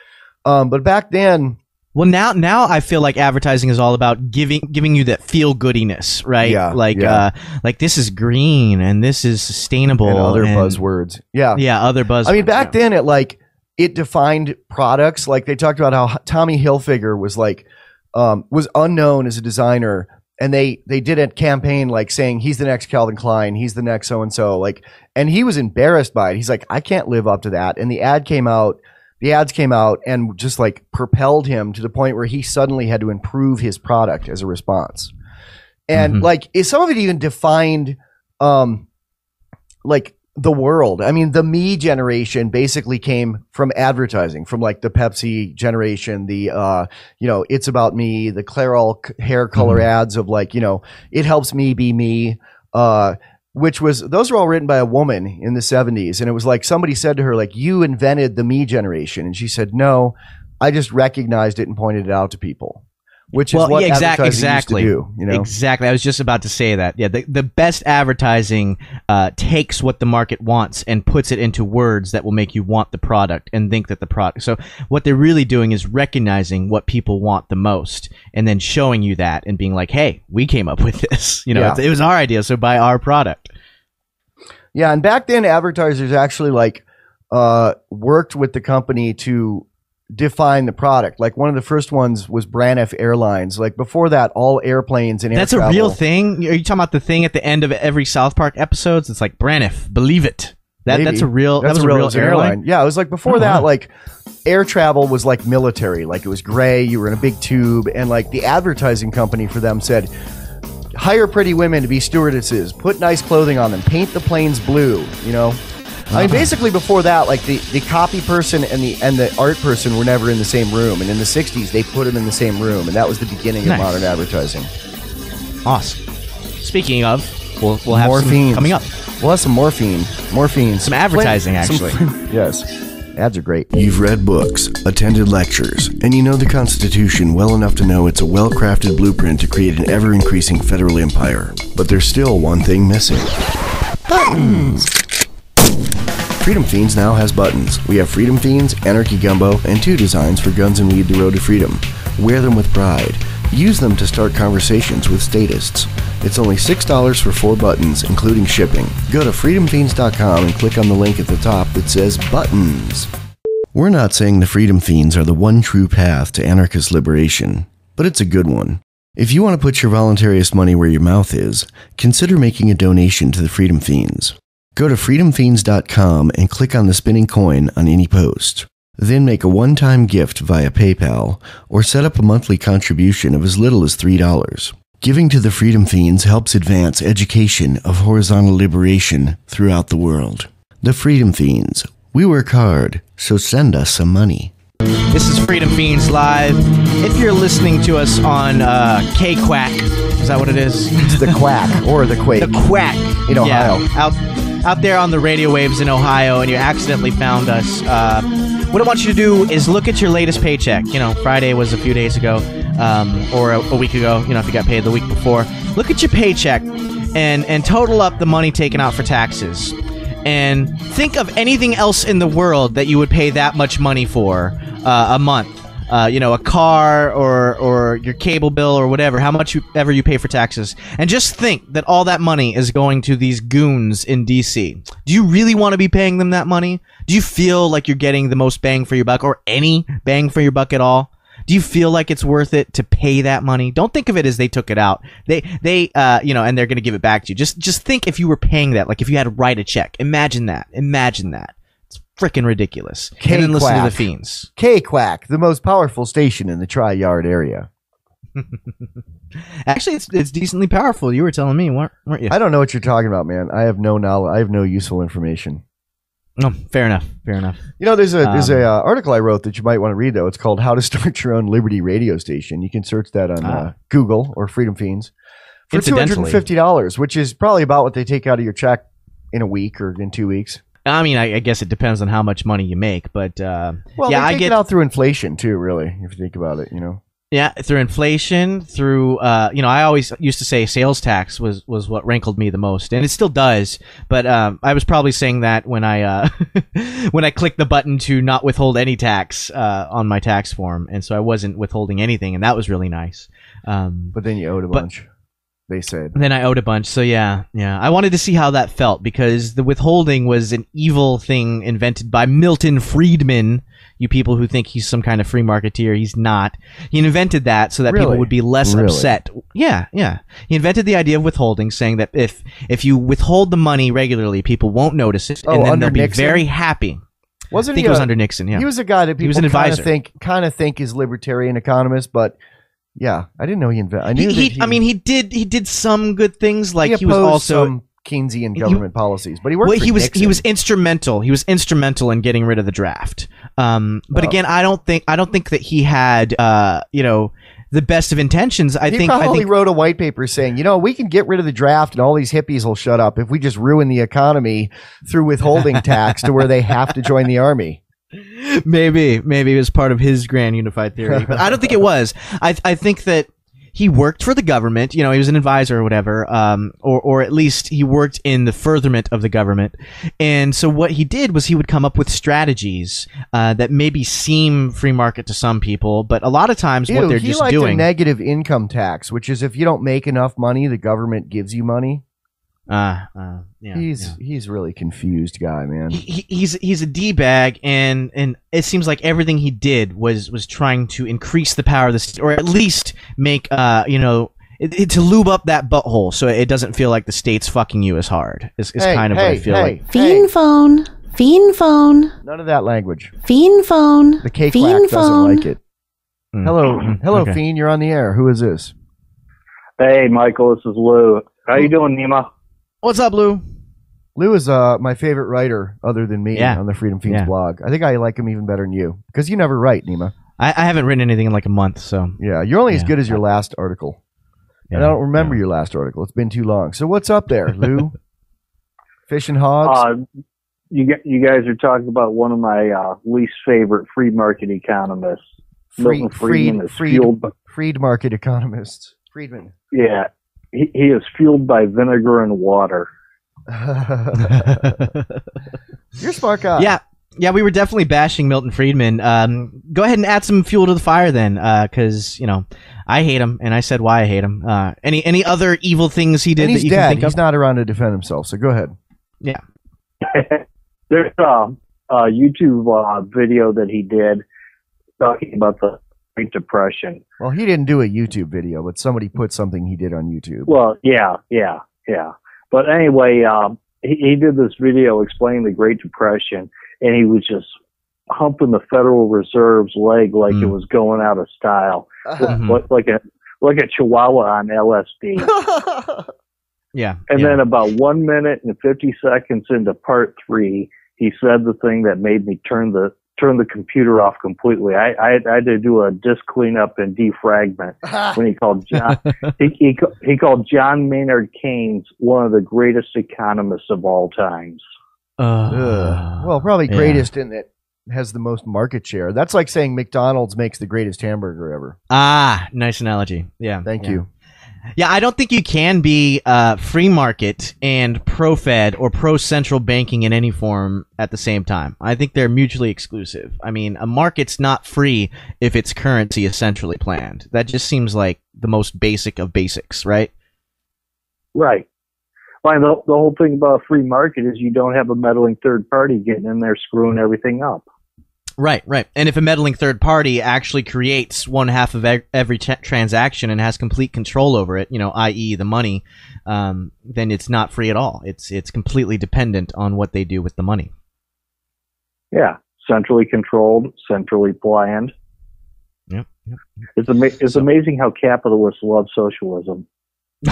Um, but back then, Well, now now I feel like advertising is all about giving giving you that feel goodiness, right? Yeah, like yeah. uh, like this is green and this is sustainable and other and- buzzwords, yeah, Yeah, other buzzwords. I mean, back yeah. then, it like it defined products. Like they talked about how Tommy Hilfiger was like um, was unknown as a designer, and they they did a campaign like saying he's the next Calvin Klein, he's the next so and so. Like, and he was embarrassed by it. He's like, I can't live up to that. And the ad came out. The ads came out and just like propelled him to the point where he suddenly had to improve his product as a response. And Mhm. like, is some of it even defined, um, like the world. I mean, the me generation basically came from advertising, from like the Pepsi generation, the uh, you know, it's about me, the Clairol hair color ads of like, you know, it helps me be me. Uh, which was those were all written by a woman in the 70s and it was like somebody said to her like you invented the me generation. And she said no i just recognized it and pointed it out to people which is what exact- advertising exactly. used to do you know Exactly. I was just about to say that. Yeah, the, the best advertising uh, takes what the market wants and puts it into words that will make you want the product and think that the product. So what they're really doing is recognizing what people want the most and then showing you that and being like, "Hey, we came up with this. You know, Yeah. it was our idea, so buy our product." Yeah, and back then advertisers actually like uh, worked with the company to define the product. Like one of the first ones was Braniff Airlines. Like before that, all airplanes and air That's a real thing. Are you talking about the thing at the end of every South Park episodes? It's like Braniff, believe it. That Maybe. that's a real. That's that was a real, was an airline. Yeah, it was like before Oh, that, wow. like air travel was like military. Like it was gray. You were in a big tube, and like the advertising company for them said, hire pretty women to be stewardesses, put nice clothing on them, paint the planes blue. You know. I mean, basically, before that, like the, the copy person and the and the art person were never in the same room, and in the '60s they put them in the same room, and that was the beginning Nice. of modern advertising. Awesome. Speaking of, we'll, we'll have Morphine coming up. We'll have some morphine, morphine, Some advertising, actually. yes, ads are great. You've read books, attended lectures, and you know the Constitution well enough to know it's a well crafted blueprint to create an ever increasing federal empire. But there's still one thing missing buttons. Freedom Feens now has buttons. We have Freedom Feens, Anarchy Gumbo, and two designs for guns and lead the road to freedom. Wear them with pride. Use them to start conversations with statists. It's only $6 for four buttons, including shipping. Go to freedomfeens.com and click on the link at the top that says Buttons. We're not saying the Freedom Feens are the one true path to anarchist liberation, but it's a good one. If you want to put your voluntarist money where your mouth is, consider making a donation to the Freedom Feens. Go to freedomfeens.com and click on the spinning coin on any post. Then make a one time gift via PayPal or set up a monthly contribution of as little as $3. Giving to the Freedom Feens helps advance education of horizontal liberation throughout the world. The Freedom Feens. We work hard, so send us some money. This is Freedom Feens Live. If you're listening to us on uh, K Quack, is that what it is? It's the quack or the quake. the Quack In Ohio. Yeah, out out there on the radio waves in Ohio, and you accidentally found us. Uh, what I want you to do is look at your latest paycheck. You know, Friday was a few days ago, um, or a, a week ago. You know, if you got paid the week before, look at your paycheck and and total up the money taken out for taxes, and think of anything else in the world that you would pay that much money for uh, a month. Uh, you know, a car or or your cable bill or whatever, how much you, ever you pay for taxes, and just think that all that money is going to these goons in D.C. Do you really want to be paying them that money? Do you feel like you're getting the most bang for your buck, or any bang for your buck at all? Do you feel like it's worth it to pay that money? Don't think of it as they took it out. They they uh you know, and they're going to give it back to you. Just just think if you were paying that, like if you had to write a check. Imagine that. Imagine that. Freaking ridiculous. and then listen to the feens. K Quack, the most powerful station in the Tri Yard area. Actually, it's it's decently powerful. You were telling me, weren't, weren't you? I don't know what you're talking about, man. I have no knowledge. I have no useful information. No, fair enough. Fair enough. You know, there's a there's Um, a uh, article I wrote that you might want to read though. It's called "How to Start Your Own Liberty Radio Station." You can search that on Ah. uh, Google or Freedom Feens. for two hundred and fifty dollars, which is probably about what they take out of your check in a week or in two weeks. I mean, I, I guess it depends on how much money you make, but uh, Well, yeah, I get it out through inflation too. Really, if you think about it, you know. Yeah, through inflation, through uh, you know, I always used to say sales tax was was what rankled me the most, and it still does. But um, I was probably saying that when I uh, when I clicked the button to not withhold any tax uh, on my tax form, and so I wasn't withholding anything, and that was really nice. Um, But then you owed a But- bunch. They said. then I owed a bunch, so yeah, yeah. I wanted to see how that felt because the withholding was an evil thing invented by Milton Friedman. You people who think he's some kind of free marketeer, he's not. He invented that so that people would be less Really? upset. Yeah, yeah. He invented the idea of withholding, saying that if if you withhold the money regularly, people won't notice it, Oh, and then they'll be Nixon? very happy. Wasn't I think he it was a- under Nixon. Yeah, He was a guy that people He was an kind advisor. of think kind of think is libertarian economist, but yeah, I didn't know he invented. I knew he, that he, he, I mean, he did he did some good things, like he, was also some Keynesian government policies, but he worked well, for he was Nixon. he was instrumental. He was instrumental in getting rid of the draft. Um, but Oh. again, I don't think I don't think that he had uh, you know the best of intentions. I he think I probably think wrote a white paper saying, you know, we can get rid of the draft and all these hippies will shut up if we just ruin the economy through withholding tax to where they have to join the army. Maybe maybe it was part of his grand unified theory, but I don't think it was. I I think that. He worked for the government, you know, he was an advisor or whatever, um, or, or at least he worked in the furtherment of the government. And so what he did was he would come up with strategies uh, that maybe seem free market to some people, but a lot of times what Ew, they're he just liked doing. a negative income tax, which is if you don't make enough money, the government gives you money. Uh, uh, yeah, he's yeah. he's really confused guy, man. he, he's he's a d bag, and and it seems like everything he did was was trying to increase the power of the state, or at least make uh you know it, it- to lube up that butthole so it doesn't feel like the state's fucking you as hard. Is, is Hey, kind of what I feel hey, like. hey, Feen phone. Feen phone. none of that language. Feen phone. The K Feen doesn't phone. like it. Mm. Hello, Mm, hello, okay. Feen. You're on the air. Who is this? Hey, Michael, this is Lou. How you doing, Neema? What's up, Lou? Lou is uh, my favorite writer, other than me, Yeah. on the Freedom Feens Yeah. blog. I think I like him even better than you because you never write, Neema. I, I haven't written anything in like a month, so Yeah, you're only as Yeah. good as your last article. and I don't remember yeah. your last article. It's been too long. So what's up there, Lou? Fish and hogs. Uh, you gu- you guys are talking about one of my uh, least favorite free market economists. Free, Milton Friedman freed, is freed, fueled. By, freed market economists. Friedman. yeah, he, he is fueled by vinegar and water. You're smart guy. yeah, yeah, we were definitely bashing Milton Friedman. Um, go ahead and add some fuel to the fire then, because you know I hate him, and I said why I hate him. Uh, any any other evil things he did and that he's you dead. can think He's of? not around to defend himself. So go ahead. Yeah. There's a, a YouTube uh, video that he did talking about the Great Depression. Well, he didn't do a YouTube video, but somebody put something he did on YouTube. Well, yeah, yeah, yeah. But anyway, um, he, he did this video explaining the Great Depression, and he was just humping the Federal Reserve's leg like it Mm. was going out of style, Mhm. like, like a like a Chihuahua on LSD. Yeah, And yeah. then about one minute and fifty seconds into part three, he said the thing that made me turn the turn the computer off completely. I I, I had to do a disk cleanup and defragment when he called John he, he he called John Maynard Keynes one of the greatest economists of all times. Uh, well, probably yeah. greatest in that has the most market share. That's like saying McDonald's makes the greatest hamburger ever. Ah, nice analogy. Yeah. Thank yeah. you. Yeah, I don't think you can be uh, free market and pro Fed or pro central banking in any form at the same time. I think they're mutually exclusive. I mean, a market's not free if its currency is centrally planned. That just seems like the most basic of basics, right? Right. Well, the, the whole thing about a free market is you don't have a meddling third party getting in there screwing everything up. Right, right. And if a meddling third party actually creates one half of every tra- transaction and has complete control over it, you know, i.e., the money, um, then it's not free at all. It's it's completely dependent on what they do with the money. Yeah, centrally controlled, centrally planned. Yep. It's ama- it's amazing how capitalists love socialism.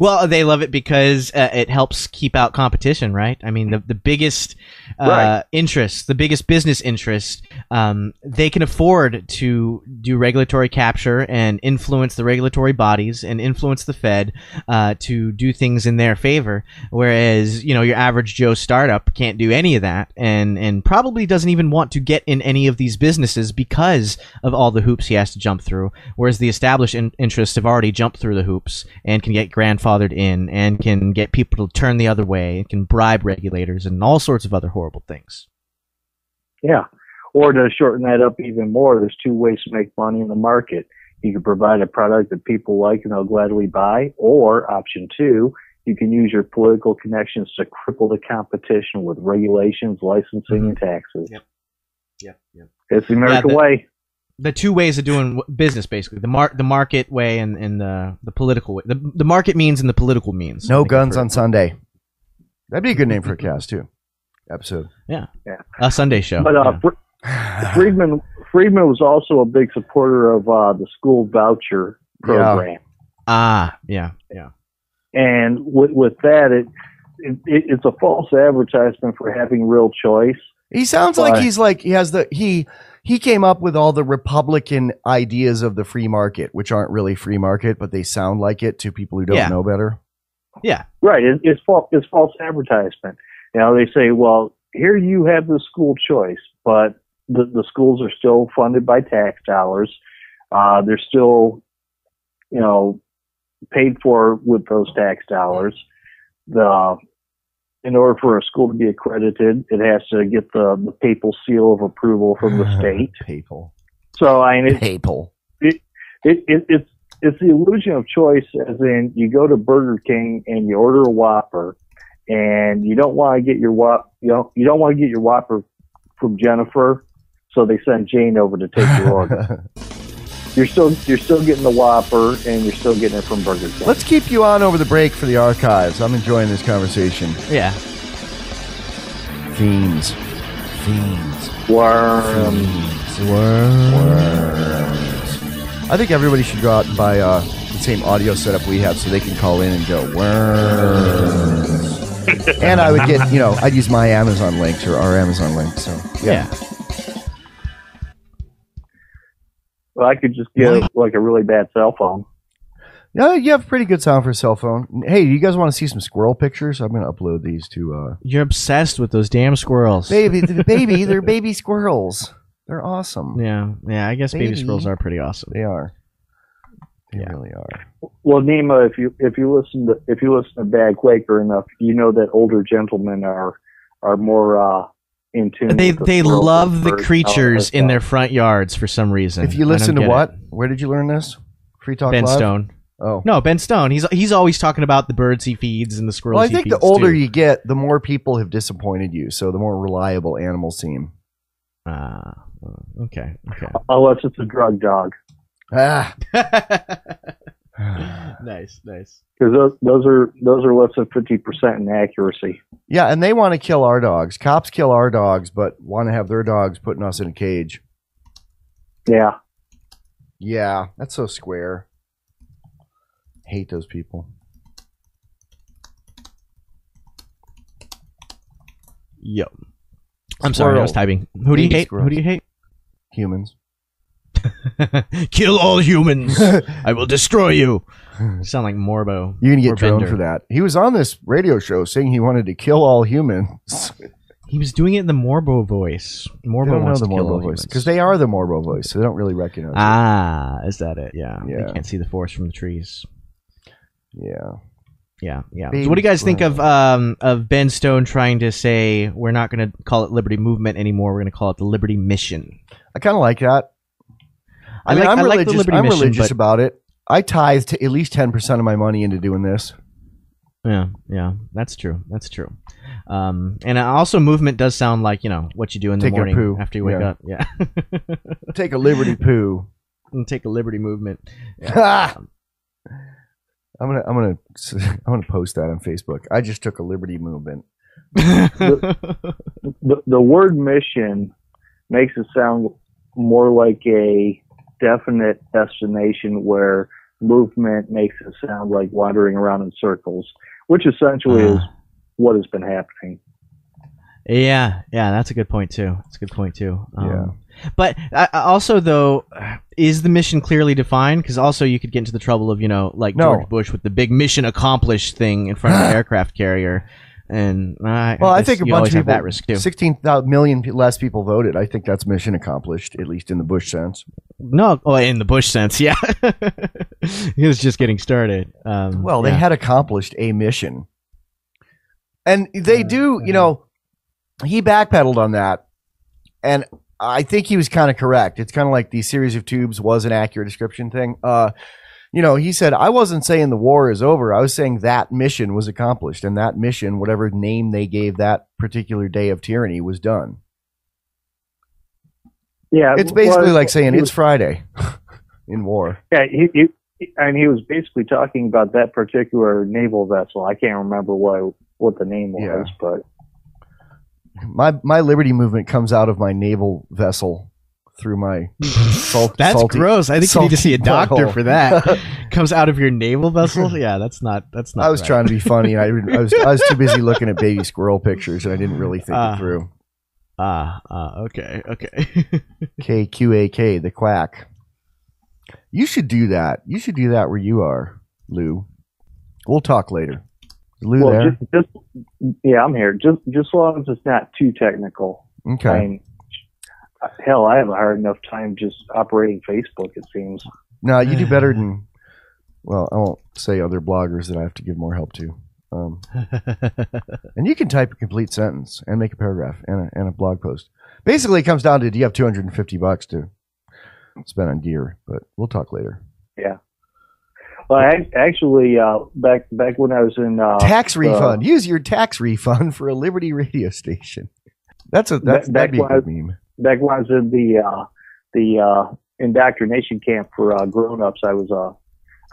well, they love it because uh, it helps keep out competition, right? I mean, the the biggest uh, Right. interest, the biggest business interest, um, they can afford to do regulatory capture and influence the regulatory bodies and influence the Fed uh, to do things in their favor. Whereas, you know, your average Joe startup can't do any of that, and and probably doesn't even want to get in any of these businesses because of all the hoops he has to jump through. Whereas the established in- interests have already jumped through the hoops and can get grandfathered in and can get people to turn the other way, and can bribe regulators and all sorts of other horrible things. Yeah. Or to shorten that up even more, there's two ways to make money in the market. You can provide a product that people like and they'll gladly buy, or option two, you can use your political connections to cripple the competition with regulations, licensing, and mm-hmm. taxes. Yep. Yep. Yep. It's the American the- way. the two ways of doing business basically the mar- the market way and, and the the political way the, the market means and the political means No guns on Sunday. That'd be a good name for a cast too. Episode. yeah Yeah. a sunday show But uh, yeah. Fr- Friedman Friedman was also a big supporter of uh, the school voucher program. ah yeah yeah and with, with that, it, it it's a false advertisement for having real choice. He sounds like he's like he has the he he came up with all the Republican ideas of the free market, which aren't really free market, but they sound like it to people who don't Yeah. know better. yeah Right? It, it's false. It's false advertisement. You know, they say, well, here you have the school choice, but the the schools are still funded by tax dollars. Uh, they're still, you know, paid for with those tax dollars. The in order for a school to be accredited, it has to get the, the papal seal of approval from the state. Papal. So I mean, it, Papal. it, it, it it's it's the illusion of choice as in you go to Burger King and you order a Whopper and you don't want to get your Whop you don't you don't want to get your Whopper from Jennifer, so they send Jane over to take your order. you're still you're still getting the Whopper and you're still getting it from Burger King. Let's keep you on over the break for the archives. I'm enjoying this conversation. yeah Feens. Feens. Worm. Worms. I think everybody should go out and buy uh, the same audio setup we have so they can call in and go, worms. and I would get, you know, I'd use my Amazon links or our Amazon links. So, yeah. yeah Well, I could just get like a really bad cell phone. Yeah, you have pretty good sound for a cell phone. Hey, you guys want to see some squirrel pictures? I'm going to upload these to, uh, you're obsessed with those damn squirrels baby, the baby, they're baby squirrels. They're awesome. yeah yeah i guess baby, Baby. squirrels are pretty awesome They are. They Yeah. really are. Well, Neema, if you if you listen to if you listen to Bad Quaker enough, you know that older gentlemen are are more uh, in tune. they with the they love the birds and all creatures in their front yards for some reason If you listen to what? it. Where did you learn this? Free Talk ben Live? stone Oh. no ben stone he's he's always talking about the birds he feeds and the squirrels Well, I he think the older too. you get, the more people have disappointed you. So the more reliable animals seem. Ah, okay, okay. Unless it's a drug dog, Ah. nice, nice. because those those are those are less than fifty percent in accuracy. Yeah, and they want to kill our dogs. Cops kill our dogs, but want to have their dogs putting us in a cage. Yeah, Yeah, that's so square. Hate those people. Yo, I'm sorry, I was typing. Who do you Baby hate? Who do you hate? Humans. Kill all humans. I will destroy you. Sound like Morbo. You're gonna get droned for that. He was on this radio show saying he wanted to kill all humans. He was doing it in the Morbo voice. Morbo don't know wants the to kill all Morbo voice humans. because they are the Morbo voice. So they don't really recognize. Ah, is that it? Yeah. Yeah. They can't see the forest from the trees. Yeah. Yeah, yeah. So what do you guys think of um of Ben Stone trying to say we're not going to call it Liberty Movement anymore? We're going to call it the Liberty Mission. I kind of like that. I, I mean, like- I'm I like the religious. Liberty I'm Mission, religious but- about it. I tithe to at least ten percent of my money into doing this. Yeah, yeah, that's true. That's true. Um, and also, movement does sound like you know what you do in the Take a morning poo. after you wake Yeah. up. Yeah, Take a liberty poo. and take a Liberty movement. I'm gonna, I'm gonna, I'm gonna post that on Facebook. I just took a liberty movement. the the word mission makes it sound more like a definite destination where movement makes it sound like wandering around in circles, which essentially is Ah. what has been happening. Yeah, yeah, that's a good point too. That's a good point too. Um, Yeah. But uh, also, though, is the mission clearly defined? Because also, you could get into the trouble of you know, like No. George Bush with the big mission accomplished thing in front of an aircraft carrier, and uh, Well, I guess think a bunch of people, that risk too. 16 million pe- less people voted. I think that's mission accomplished, at least in the Bush sense. No, oh, in the Bush sense, yeah. he was just getting started. Um, Well, they yeah. had accomplished a mission. And they do, you know, he backpedaled on that. And I think he was kind of correct. It's kind of like the series of tubes was an accurate description thing. Uh, you know, he said, I wasn't saying the war is over. I was saying that mission was accomplished. And that mission, whatever name they gave that particular day of tyranny, was done. Yeah, It's basically well, like saying he it's Friday in war. Yeah, he, he, and he was basically talking about that particular naval vessel. I can't remember what what the name was, but My my liberty movement comes out of my naval vessel through my salt. That's salty- gross. I think you need to see a doctor butthole. for that. Comes out of your naval vessel? Yeah, that's not. That's not. I was right. trying to be funny. I, I was I was too busy looking at baby squirrel pictures, and I didn't really think Ah. it through. Ah, ah, okay, okay. K Q A K, the quack. You should do that. You should do that where you are, Lou. We'll talk later. Is Lou well, there? just, just yeah, I'm here. Just just as long as it's not too technical. Okay. I mean, hell, I have a hard enough time just operating Facebook. It seems. No, you do better than. Well, I won't say other bloggers that I have to give more help to. Um, and you can type a complete sentence and make a paragraph and a, and a blog post. Basically, it comes down to do you have 250 bucks to spend on gear? But we'll talk later. Yeah. Well, I, actually, uh, back back when I was in uh, tax uh, refund. Use your tax refund for a Liberty radio station. That's a that's Back- that'd be a back when good meme. Back when I was in the uh, the uh, indoctrination camp for uh, grown-ups, I was uh,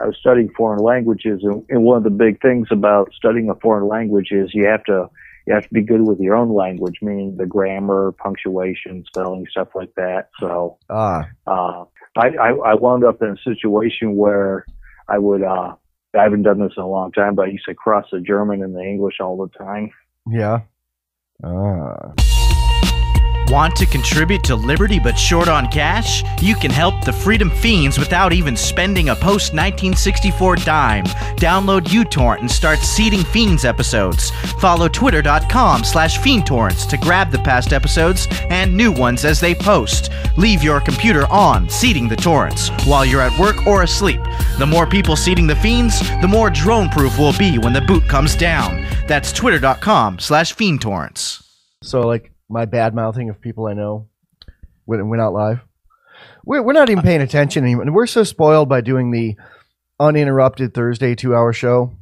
I was studying foreign languages, and, and one of the big things about studying a foreign language is you have to you have to be good with your own language, meaning the grammar, punctuation, spelling, stuff like that. So Ah, uh, I, I I wound up in a situation where I would uh, I haven't done this in a long time, but I used to cross the German and the English all the time. yeah. Ah. Want to contribute to Liberty but short on cash? You can help the Freedom Feens without even spending a post 1964 dime. Download uTorrent and start seeding Feens episodes. Follow twitter.com slash feentorrents to grab the past episodes and new ones as they post. Leave your computer on, seeding the torrents, while you're at work or asleep. The more people seeding the Feens, the more drone-proof we'll be when the boot comes down. That's twitter.com slash feentorrents. So like my bad mouthing of people I know when it went out live. We're we're not even paying attention anymore. We're so spoiled by doing the uninterrupted Thursday two hour show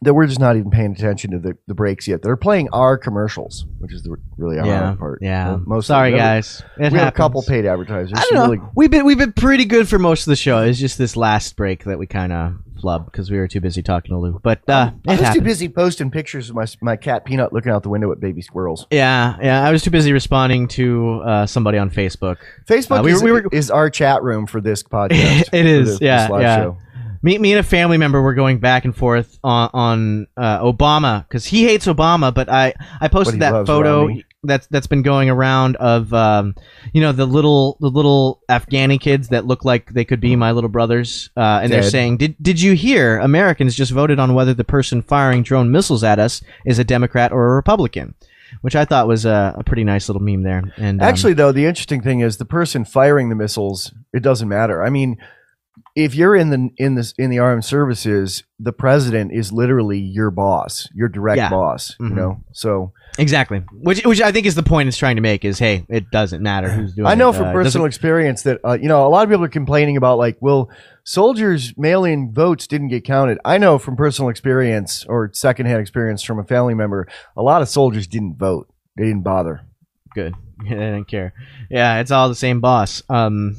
that we're just not even paying attention to the, the breaks yet. They're playing our commercials, which is the really our Yeah, part. yeah. Most Sorry, guys. We have a couple paid advertisers. I don't know. Really- We've been we've been pretty good for most of the show. It's just this last break that we kind of flubbed because we were too busy talking to Lou. But uh, I it was too busy posting pictures of my my cat Peanut looking out the window at baby squirrels. Yeah, yeah. I was too busy responding to uh, somebody on Facebook. Facebook Uh, we, is, we were is our chat room for this podcast. it is. this- yeah, this live yeah. show. Me, me and a family member were going back and forth on, on uh, Obama because he hates Obama, but I, I posted that photo Romney. that's that's been going around of um, you know the little the little Afghani kids that look like they could be my little brothers, uh, and they're saying, did did you hear Americans just voted on whether the person firing drone missiles at us is a Democrat or a Republican? Which I thought was a, a pretty nice little meme there. And um, Actually, though, the interesting thing is the person firing the missiles. It doesn't matter. I mean, if you're in the in this in the armed services, the president is literally your boss, your direct Yeah. boss. Mhm. You know, so exactly, which which I think is the point it's trying to make is, hey, it doesn't matter who's doing. I know it. from Uh, personal experience that uh, you know a lot of people are complaining about like, well, soldiers' mail-in votes didn't get counted. I know from personal experience or secondhand experience from a family member, a lot of soldiers didn't vote. They didn't bother. Good. I didn't care. Yeah, it's all the same boss. Um,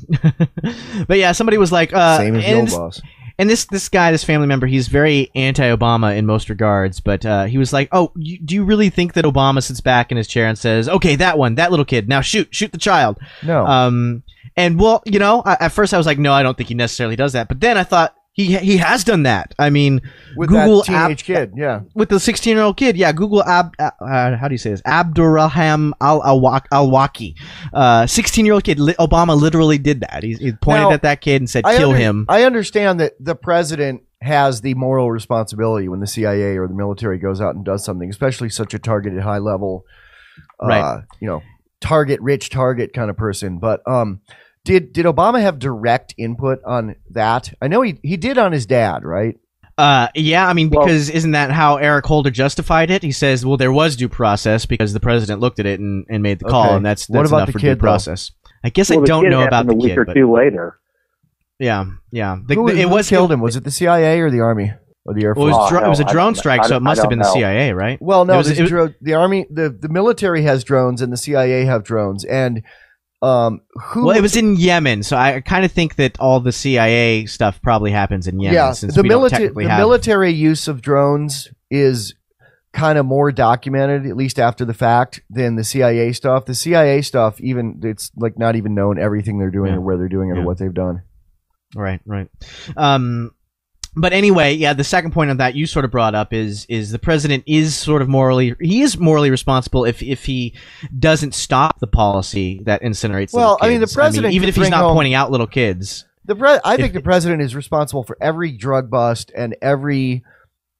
but yeah, somebody was like, uh, Same as old this- boss. And this this guy, this family member, he's very anti-Obama in most regards. But uh, he was like, "Oh, you, do you really think that Obama sits back in his chair and says, "Okay, that one, that little kid, now shoot, shoot the child"?" No. Um, and well, you know, I, at first I was like, "No, I don't think he necessarily does that." But then I thought, He he has done that. I mean, With Google teenage kid, yeah. with the 16 year old kid. Yeah, Google Ab. Uh, uh, how do you say this? Abdurraham Al Alwaki, uh, 16 year old kid. Li- Obama literally did that. He, he pointed Now, at that kid and said, I "Kill under- him." I understand that the president has the moral responsibility when the CIA or the military goes out and does something, especially such a targeted high level, uh, Right. you know, target rich target kind of person. But um, did did Obama have direct input on that? I know he he did on his dad, right? Uh, yeah, I mean, because isn't that how Eric Holder justified it? He says, "Well, there was due process because the president looked at it and, and made the call, Okay. and that's What about enough the for kid, due though? process." I guess Well, I don't know about happened the a week kid, or but two later. yeah, yeah, the, who, the- it who was killed him? Was it the CIA or the Army or the Air Well, Force? it was, Oh, dro- it was a no, I- drone strike, I- so it must have don't been the. CIA, right? Well, no, It was- it was- dro- the army, the, the military has drones, and the CIA have drones, and um, who? Well, it was in Yemen, so I kind of think that all the CIA stuff probably happens in Yemen. yeah, since the military, the have. military use of drones is kind of more documented, at least after the fact, than the CIA stuff. The CIA stuff, even it's like not even known everything they're doing Yeah. or where they're doing it Yeah. or what they've done. Right, right. Um, but anyway, yeah, the second point on that you sort of brought up is is the president is sort of morally he is morally responsible if if he doesn't stop the policy that incinerates. Well, I mean, the president even if he's not home- pointing out little kids. The pre- I If- think the president is responsible for every drug bust and every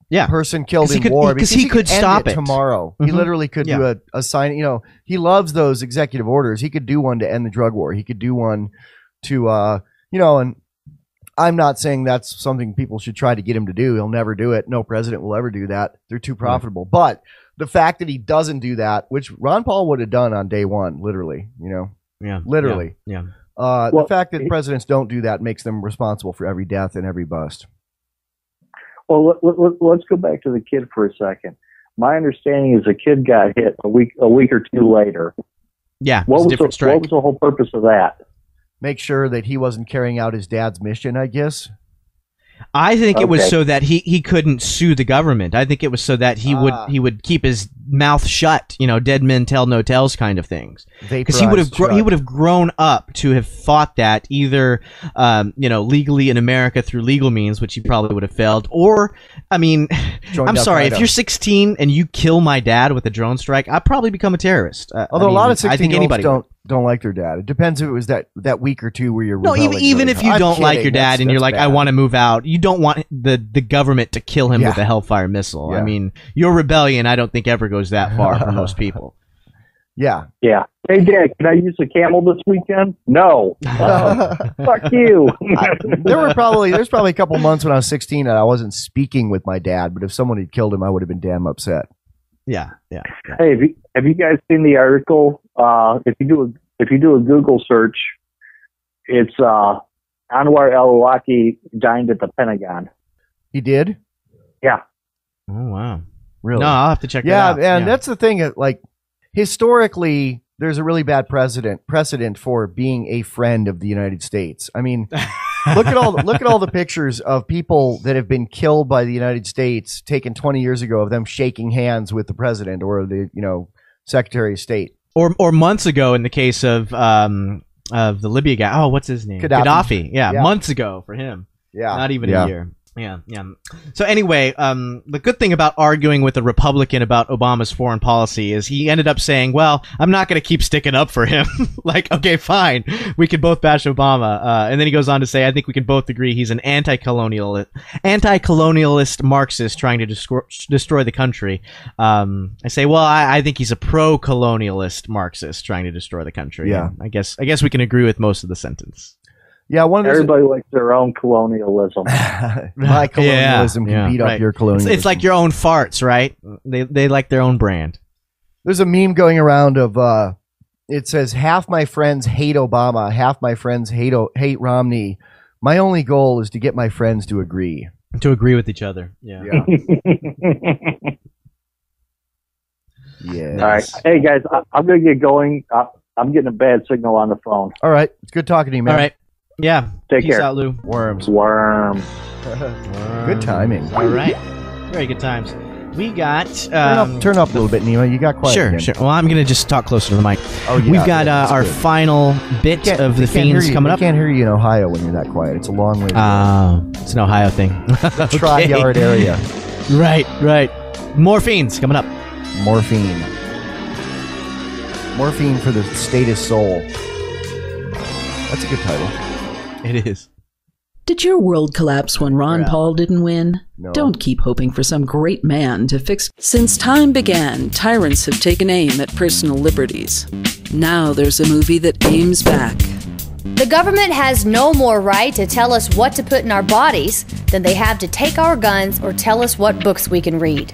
Yeah. person killed he in could- war because he could end stop it. tomorrow. He Mhm. literally could do a, a sign. You know, he loves those executive orders. He could do one to end the drug war. He could do one to, uh, you know, and I'm not saying that's something people should try to get him to do. He'll never do it. No president will ever do that. They're too profitable. But the fact that he doesn't do that, which Ron Paul would have done on day one, literally, you know, Yeah, literally. Yeah. Uh, Well, the fact that it- presidents don't do that makes them responsible for every death and every bust. Well, let, let, let- let's go back to the kid for a second. My understanding is the kid got hit a week a week or two later. Yeah, What was a was, different the, strike. what was the whole purpose of that? Make sure that he wasn't carrying out his dad's mission, I guess. I think it was so that he, he couldn't sue the government. I think it was so that he Ah. would he would keep his mouth shut. You know, dead men tell no tales kind of things. Because he would have gro- he would have grown up to have fought that either um, you know legally in America through legal means, which he probably would have failed, or I mean, Joined I'm sorry, if you're 16 and you kill my dad with a drone strike, I'd probably become a terrorist. Uh, I Although a lot of I 16 think year olds anybody don't don't like their dad. It depends if it was that that week or two where you're No, even even if you. I'm don't like your dad and you're like, I want to move out, you don't want the the government to kill him Yeah. with a Hellfire missile. I mean, your rebellion, I don't think ever goes that far for most people. Yeah. Yeah. Hey, Dad, can I use the camel this weekend? No. Uh, fuck you. there were probably there's probably a couple months when I was 16 that I wasn't speaking with my dad, but if someone had killed him, I would have been damn upset. Yeah, yeah. yeah. Hey, have you, have you guys seen the article? Uh, if you do a if you do a Google search, it's uh, Anwar al-Awlaki dined at the Pentagon. He did? Yeah. Oh wow. Really? No, I'll have to check yeah, that out. Yeah, and that's the thing. uh, Like historically, there's a really bad precedent precedent for being a friend of the United States. I mean, look at all look at all the pictures of people that have been killed by the United States taken 20 years ago of them shaking hands with the president or the you know Secretary of State. or or months ago in the case of um of the Libya guy. Oh, what's his name? Gaddafi. Yeah, Yeah. months ago for him. Yeah, Not even Yeah. a year. Yeah, yeah. So anyway, um, the good thing about arguing with a Republican about Obama's foreign policy is he ended up saying, "Well, I'm not going to keep sticking up for him." like, okay, fine, we can both bash Obama, uh, and then he goes on to say, "I think we can both agree he's an anti-colonial, anti-colonialist Marxist trying to destroy, destroy the country." Um, I say, "Well, I, I think he's a pro-colonialist Marxist trying to destroy the country." Yeah. And I guess I guess we can agree with most of the sentence. Yeah, one of those Everybody likes their own colonialism. my colonialism Yeah, can beat right. up your colonialism. it's like your own farts, right? They they like their own brand. There's a meme going around of uh it says half my friends hate Obama, half my friends hate o- hate Romney. My only goal is to get my friends to agree. To agree with each other. Yeah. Yeah. All right. Hey, guys, I, I'm going to get going. Uh, I'm getting a bad signal on the phone. All right. It's good talking to you, man. All right. Yeah. Take Peace care. out, Lou. Worms. Worm. Good timing. All right. Very good times. We got Turn um, up, turn up a little bit, Neema. You got quiet. Sure, again. sure. Well, I'm gonna just talk closer to the mic. Oh, yeah, We've got yeah, uh, our good. final bit of the they can't feens coming they up. can't hear you in Ohio when you're that quiet. It's a long way. to. Uh, it's an Ohio thing. Okay. Tri-yard area. Right, right. More feens coming up. Morphine. Morphine for the statist soul. That's a good title. It is. Did your world collapse when Ron Yeah. Paul didn't win? No. Don't keep hoping for some great man to fix. Since time began, tyrants have taken aim at personal liberties. Now there's a movie that aims back. The government has no more right to tell us what to put in our bodies than they have to take our guns or tell us what books we can read.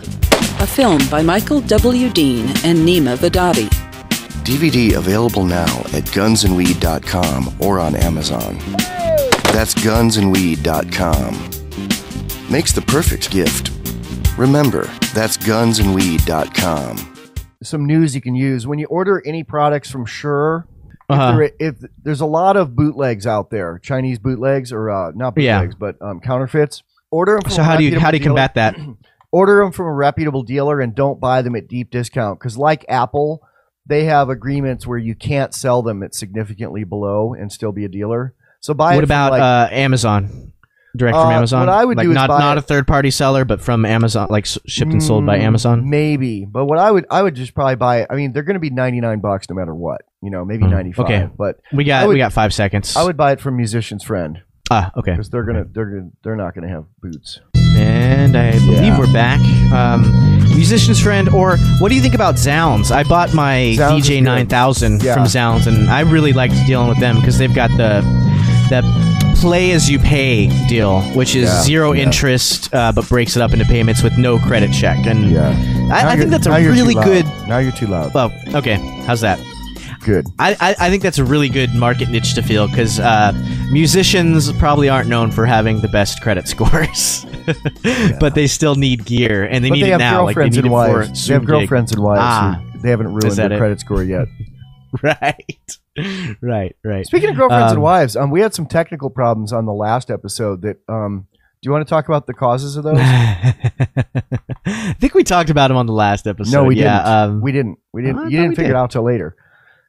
A film by Michael W. Dean and Neema Vedadi. DVD available now at gunsandweed.com or on Amazon. That's gunsandweed.com. Makes the perfect gift. Remember, that's gunsandweed.com. Some news you can use when you order any products from Sure. Uh-huh. If, there, if there's a lot of bootlegs out there, Chinese bootlegs or uh, not Yeah. bootlegs, but um, counterfeits. Order them. From So how do you how do you dealer. combat that? order them from a reputable dealer and don't buy them at deep discount because like apple they have agreements where you can't sell them at significantly below and still be a dealer so buy What from, about like, uh, Amazon? Direct from Uh, Amazon. what I would like do is not buy not a third party seller, but from Amazon, like shipped and sold by Mm, Amazon. maybe but what i would i would just probably buy it i mean they're going to be 99 bucks no matter what you know maybe Mhm. 95 Okay. but We got would- we got five seconds. i would buy it from musician's friend ah okay because they're gonna they're gonna they're not gonna have boots And I believe Yeah. we're back. Um, musician's friend, or what do you think about Zounds? I bought my Zounds DJ nine thousand Yeah. from Zounds, and I really liked dealing with them because they've got the that play as you pay deal, which is Yeah, zero yeah. interest, uh, but breaks it up into payments with no credit check. And yeah I, I think that's a now you're too really good. now you're too loud Well, okay, how's that? Good I, I, I think that's a really good market niche to fill because uh, musicians probably aren't known for having the best credit scores, but they still need gear and they but need they it now. Like they need and it for a wives. They have gig. girlfriends and wives. Ah. who they haven't ruined their it? credit score yet. right, right, right. Speaking of girlfriends and Um, wives, um, we had some technical problems on the last episode. That um, do you want to talk about the causes of those? I think we talked about them on the last episode. no, we yeah, didn't. Um, we didn't. We didn't. You didn't figure did. it out till later.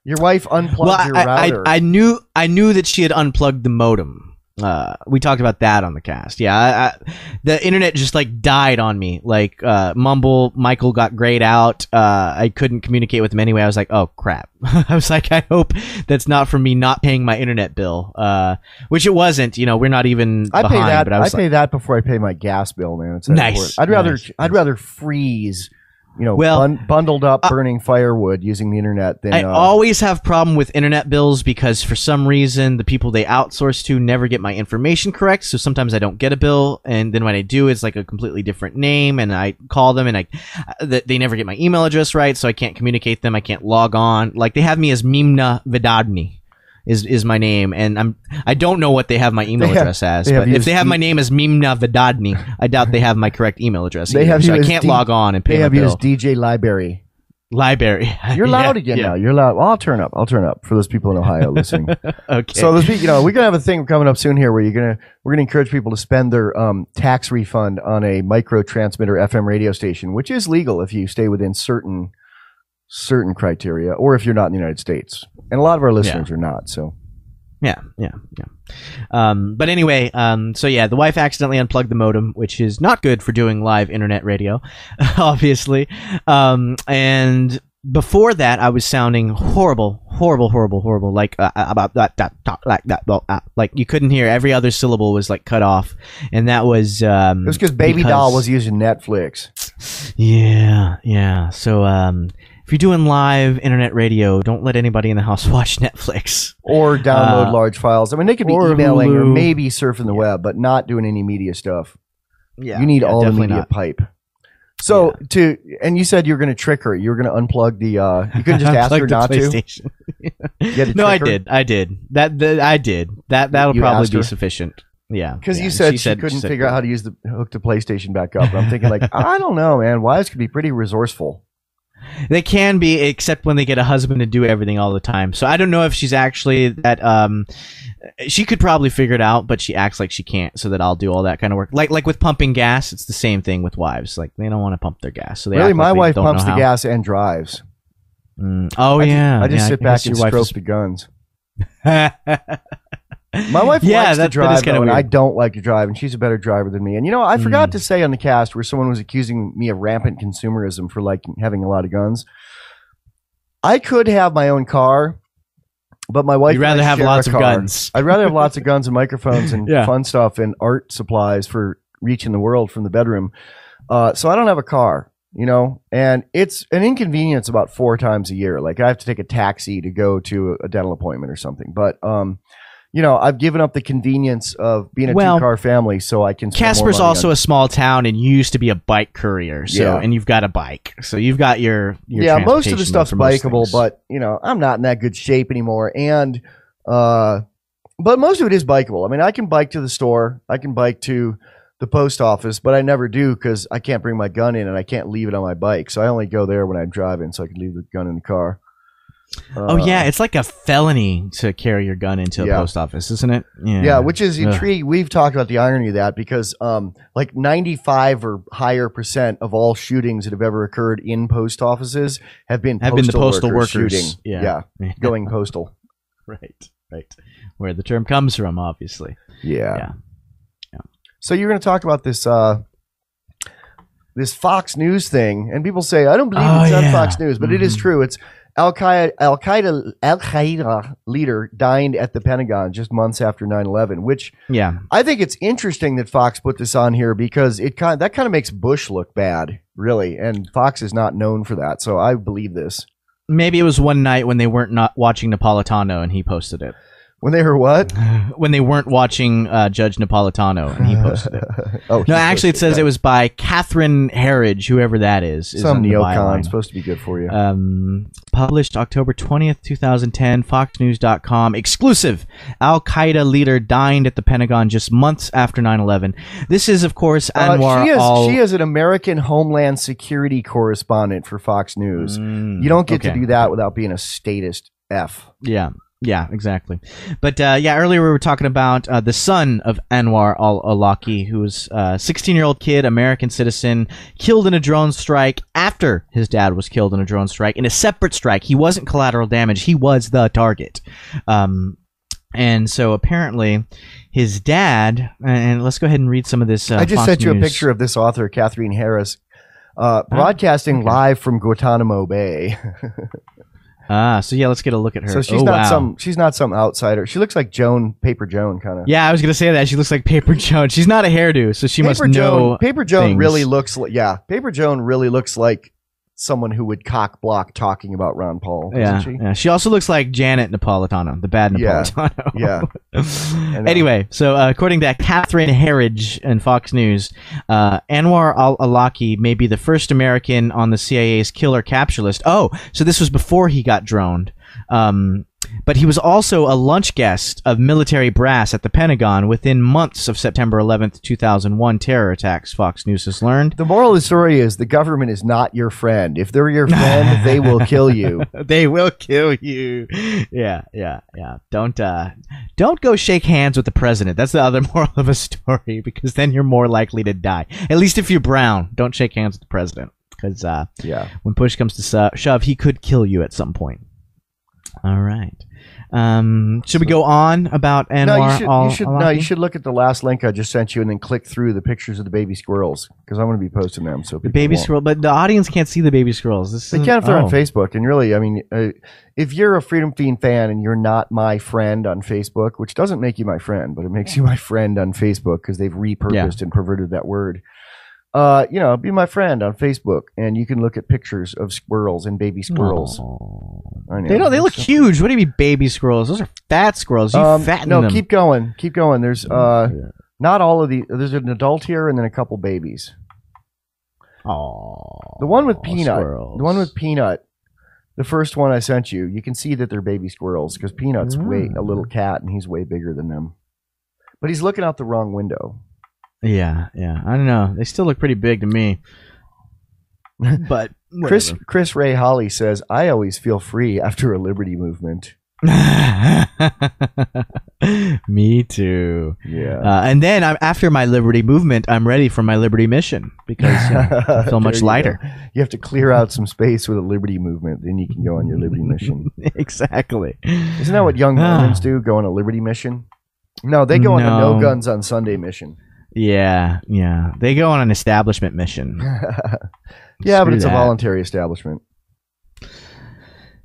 Your wife unplugged well, your I, router. I, I knew I knew that she had unplugged the modem. Uh, we talked about that on the cast. Yeah, I, the internet just like died on me. Like uh, Mumble, Michael got grayed out. Uh, I couldn't communicate with him anyway. I was like, oh crap. I was like, I hope that's not from me not paying my internet bill. Uh, which it wasn't. You know, we're not even I behind. pay that. but I I, was pay like, that before I pay my gas bill, man. It's Nice. I'd rather. nice, I'd rather freeze. You know, Well, bun- bundled up burning firewood using the internet than I uh, always have problem with internet bills because for some reason the people they outsource to never get my information correct. So sometimes I don't get a bill, and then when I do, it's like a completely different name, and I call them, and I th- they never get my email address right, so I can't communicate them. I can't log on. Like they have me as Mimna Vidadni. Is, is my name and I'm I don't know what they have my email They have- address as they have but you if as they have D- my name as Mimna Vidadni I doubt they have my correct email address They either, have so you I as can't D- log on and pay They my have you bill as DJ Library. library You're Yeah, loud again yeah. now. You're loud. Well, I'll turn up. I'll turn up for those people in Ohio listening. okay So this week, you know, we're gonna have a thing coming up soon here where you're gonna we're gonna encourage people to spend their um, tax refund on a micro transmitter FM radio station, which is legal if you stay within certain certain criteria, or if you're not in the United States. And a lot of our listeners are not. So Yeah, yeah, yeah. Um, but anyway, um, so yeah, the wife accidentally unplugged the modem, which is not good for doing live internet radio, obviously. Um, and before that, I was sounding horrible, horrible, horrible, horrible, like uh, uh, about that, that, like that, well, uh, like you couldn't hear every other syllable was like cut off, and that was um, it was because Baby Doll was using Netflix. yeah, yeah. So um, if you're doing live internet radio, don't let anybody in the house watch Netflix Or download Uh, large files. I mean, they could be or emailing or maybe surfing the web, but not doing any media stuff. Yeah, you need yeah, all the media not. pipe. So to and you said you were going to trick her. You were going to unplug the. uh You couldn't just ask her not to. To no, I her? did. I did. That, that I did. That that'll You probably be her? sufficient. Yeah, Because yeah. you said She she, couldn't said figure out how to use the hook the PlayStation back up. And I'm thinking like I don't know, man. Wives could be pretty resourceful. They can be, except when they get a husband to do everything all the time. So I don't know if she's actually that. Um, she could probably figure it out, but she acts like she can't. So that I'll do all that kind of work. Like like with pumping gas, it's the same thing with wives. Like they don't want to pump their gas. So they really, my like wife pumps the gas and drives. Mm. Oh I yeah, I just yeah, sit I back and stroke is- the guns. My wife Yeah, likes that- to drive, though, and I don't like to drive, and she's a better driver than me. And you know, I forgot Mm. to say on the cast where someone was accusing me of rampant consumerism for like having a lot of guns. I could have my own car, but my wife. You'd rather have lots of guns. I'd rather have lots of guns and microphones and Yeah. fun stuff and art supplies for reaching the world from the bedroom. Uh, so I don't have a car, you know, and it's an inconvenience about four times a year. Like I have to take a taxi to go to a dental appointment or something. But um, you know, I've given up the convenience of being a Well, two car family so I can. Casper's also on- a small town, and you used to be a bike courier. So, Yeah. and you've got a bike, so you've got your, your yeah. Most of the stuff's bikeable, but you know, I'm not in that good shape anymore, and uh, but most of it is bikeable. I mean, I can bike to the store, I can bike to the post office, but I never do because I can't bring my gun in and I can't leave it on my bike. So I only go there when I'm driving, so I can leave the gun in the car. Oh Uh, yeah, it's like a felony to carry your gun into a Yeah. post office, isn't it? Yeah, Yeah, which is Ugh. intriguing. We've talked about the irony of that because, um, like ninety-five or higher percent of all shootings that have ever occurred in post offices have been Have been the postal workers, workers. shooting. Yeah. yeah, going postal. Right, right. Where the term comes from, obviously. Yeah. Yeah. So you're going to talk about this uh, this Fox News thing, and people say I don't believe Oh, it's on. Fox News, but it is Mhm. true. It's Al Qaeda Al Qaeda Al Qaeda leader dined at the Pentagon just months after 9/11, which Yeah. I think it's interesting that Fox put this on here because it kind of, that kind of makes Bush look bad, really, and Fox is not known for that. So I believe this. Maybe it was one night when they weren't not watching Napolitano, and he posted it. When they were what? when they weren't watching uh, Judge Napolitano, and he posted it. oh, no, actually, it says it was by Catherine Herridge, whoever that is. is some on the neocon byline. supposed to be good for you. Um, published October 20th, 2010, FoxNews.com. Exclusive. Al Qaeda leader dined at the Pentagon just months after 9 11. This is, of course, Uh, Anwar she is al. she is an American Homeland Security correspondent for Fox News. you don't get Mm, okay. to do that without being a statist F. Yeah. Yeah, exactly. But uh, yeah, earlier we were talking about uh, the son of Anwar al Awlaki, who was a 16 year old kid, American citizen, killed in a drone strike after his dad was killed in a drone strike in a separate strike. He wasn't collateral damage, he was the target. Um, and so apparently his dad, and let's go ahead and read some of this. Uh, I just Fox sent you a picture of this author, Catherine Harris, uh, broadcasting live from Guantanamo Bay. Ah, so yeah, let's get a look at her. so she's Oh, not wow. some she's not some outsider. She looks like Joan Paper Joan kind of. Yeah, I was gonna say that she looks like Paper Joan. She's not a hairdo, so she must Paper know. Joan, Paper Joan things. really looks like yeah. Paper Joan really looks like someone who would cock block talking about Ron Paul. Yeah, she? yeah. She also looks like Janet Napolitano, the bad Napolitano. yeah. anyway, so uh, according to Catherine Herridge and Fox News, uh, Anwar al Awlaki may be the first American on the CIA's killer capture list. Oh, so this was before he got droned. Um, but he was also a lunch guest of military brass at the Pentagon within months of September 11th, 2001 terror attacks, Fox News has learned. The moral of the story is the government is not your friend. If they're your friend, they will kill you. they will kill you. Yeah, yeah, yeah. Don't uh don't go shake hands with the president. That's the other moral of a story because then you're more likely to die. At least if you're brown, don't shake hands with the president because uh yeah. when push comes to shove, he could kill you at some point. All right. Um should we go on about Anwar no, you should. al- you should. No, you should look at the last link I just sent you, and then click through the pictures of the baby squirrels because I'm going to be posting them. So the baby squirrel. squirrel, but the audience can't see the baby squirrels. This They is- can if they're oh. on Facebook. And really, I mean, uh, if you're a Freedom Feen fan and you're not my friend on Facebook, which doesn't make you my friend, but it makes you my friend on Facebook because they've repurposed and perverted that word. Uh, you know, be my friend on Facebook, and you can look at pictures of squirrels and baby squirrels. I know. They don't. They look huge. What do you mean, baby squirrels? Those are fat squirrels. You Um, fatten no, them. keep going, keep going. There's uh, not all of the. There's an adult here and then a couple babies. Oh, The one with Peanut. squirrels. The one with Peanut. The first one I sent you, you can see that they're baby squirrels because Peanut's way a little cat and he's way bigger than them. But he's looking out the wrong window. Yeah, yeah. I don't know. They still look pretty big to me. But Chris whatever. Chris Ray Holly says, "I always feel free after a liberty movement." me too. Yeah. Uh, and then I'm, after my liberty movement, I'm ready for my liberty mission because you know, I feel much lighter. go. You have to clear out some space with a liberty movement, then you can go on your liberty mission. exactly. Isn't that what young Mormons do? Go on a liberty mission? No, they go on No. no guns on Sunday mission. Yeah, yeah. They go on an establishment mission. Yeah, but Screw it's a voluntary establishment.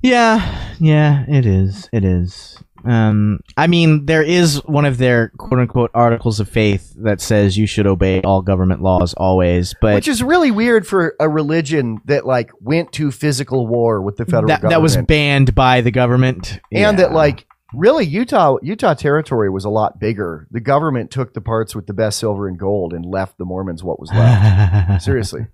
Yeah, yeah, it is. It is. Um, I mean, there is one of their quote unquote articles of faith that says you should obey all government laws always, but Which is really weird for a religion that like went to physical war with the federal that, government. that was banned by the government. and that like really Utah Utah territory was a lot bigger. The government took the parts with the best silver and gold and left the Mormons what was left. Seriously.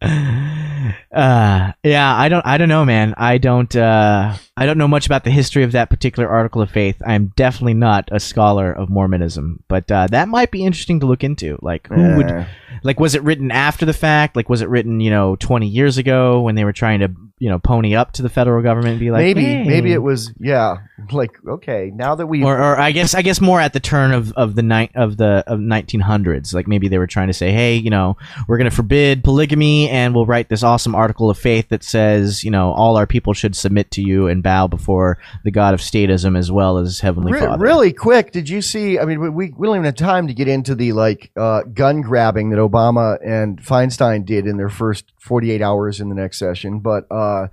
uh yeah i don't i don't know man i don't uh i don't know much about the history of that particular article of faith i'm definitely not a scholar of mormonism but uh that might be interesting to look into like who would like was it written after the fact like was it written you know 20 years ago when they were trying to you know pony up to the federal government and be like maybe "Hey." maybe it was yeah like okay now that we or, or I guess I guess more at the turn of, of the night of the of 1900s. Like maybe they were trying to say, hey, you know, we're going to forbid polygamy, and we'll write this awesome article of faith that says, you know, all our people should submit to you and bow before the God of statism as well as Heavenly Re- Father. really quick, did you see? I mean, we, we we don't even have time to get into the like uh, gun grabbing that Obama and Feinstein did in their first 48 hours in the next session. But uh,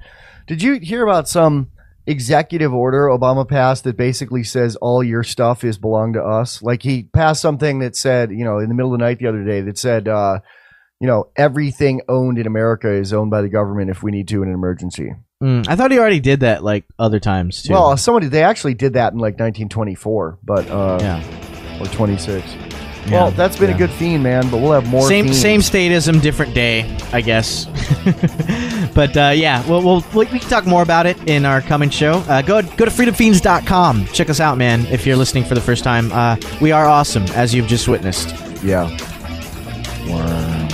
did you hear about some executive order Obama passed that basically says all your stuff is belong to us? Like he passed something that said, you know, in the middle of the night the other day that said, uh, you know, everything owned in America is owned by the government if we need to in an emergency. Mm, I thought he already did that like other times too. Well, somebody they actually did that in like 1924, but uh, yeah, or 26. Yeah, Well, that's been yeah. a good theme, man. But we'll have more. same feens. same statism, different day, I guess. but uh, yeah, well, we'll we we can talk more about it in our coming show. Uh, go go to freedomfeens.com. Check us out, man. If you're listening for the first time, uh, we are awesome, as you've just witnessed. Yeah. Worms.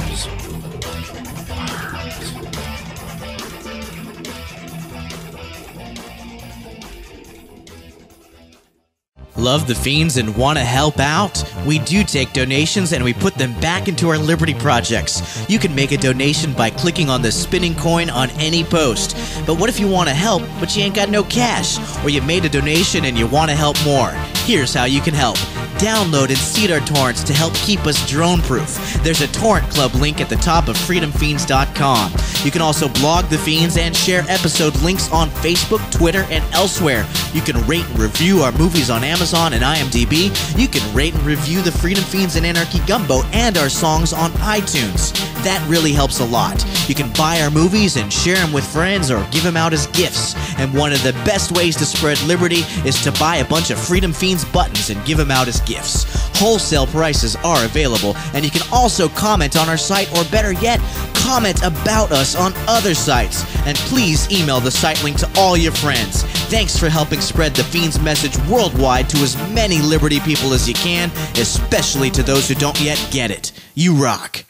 Love the Feens and want to help out? We do take donations and we put them back into our Liberty projects. You can make a donation by clicking on the spinning coin on any post. But what if you want to help, but you ain't got no cash? Or you made a donation and you want to help more? Here's how you can help. Download and seed our torrents to help keep us drone proof. There's a torrent club link at the top of freedomfeens.com. You can also blog the Feens and share episode links on Facebook, Twitter, and elsewhere. You can rate and review our movies on Amazon and IMDb. You can rate and review the Freedom Feens and Anarchy Gumbo and our songs on iTunes. That really helps a lot. You can buy our movies and share them with friends or give them out as gifts. And one of the best ways to spread liberty is to buy a bunch of Freedom Feens buttons and give them out as gifts. Wholesale prices are available, and you can also comment on our site, or better yet, comment about us on other sites. And please email the site link to all your friends. Thanks for helping spread the Feens message worldwide to as many Liberty people as you can, especially to those who don't yet get it. You rock.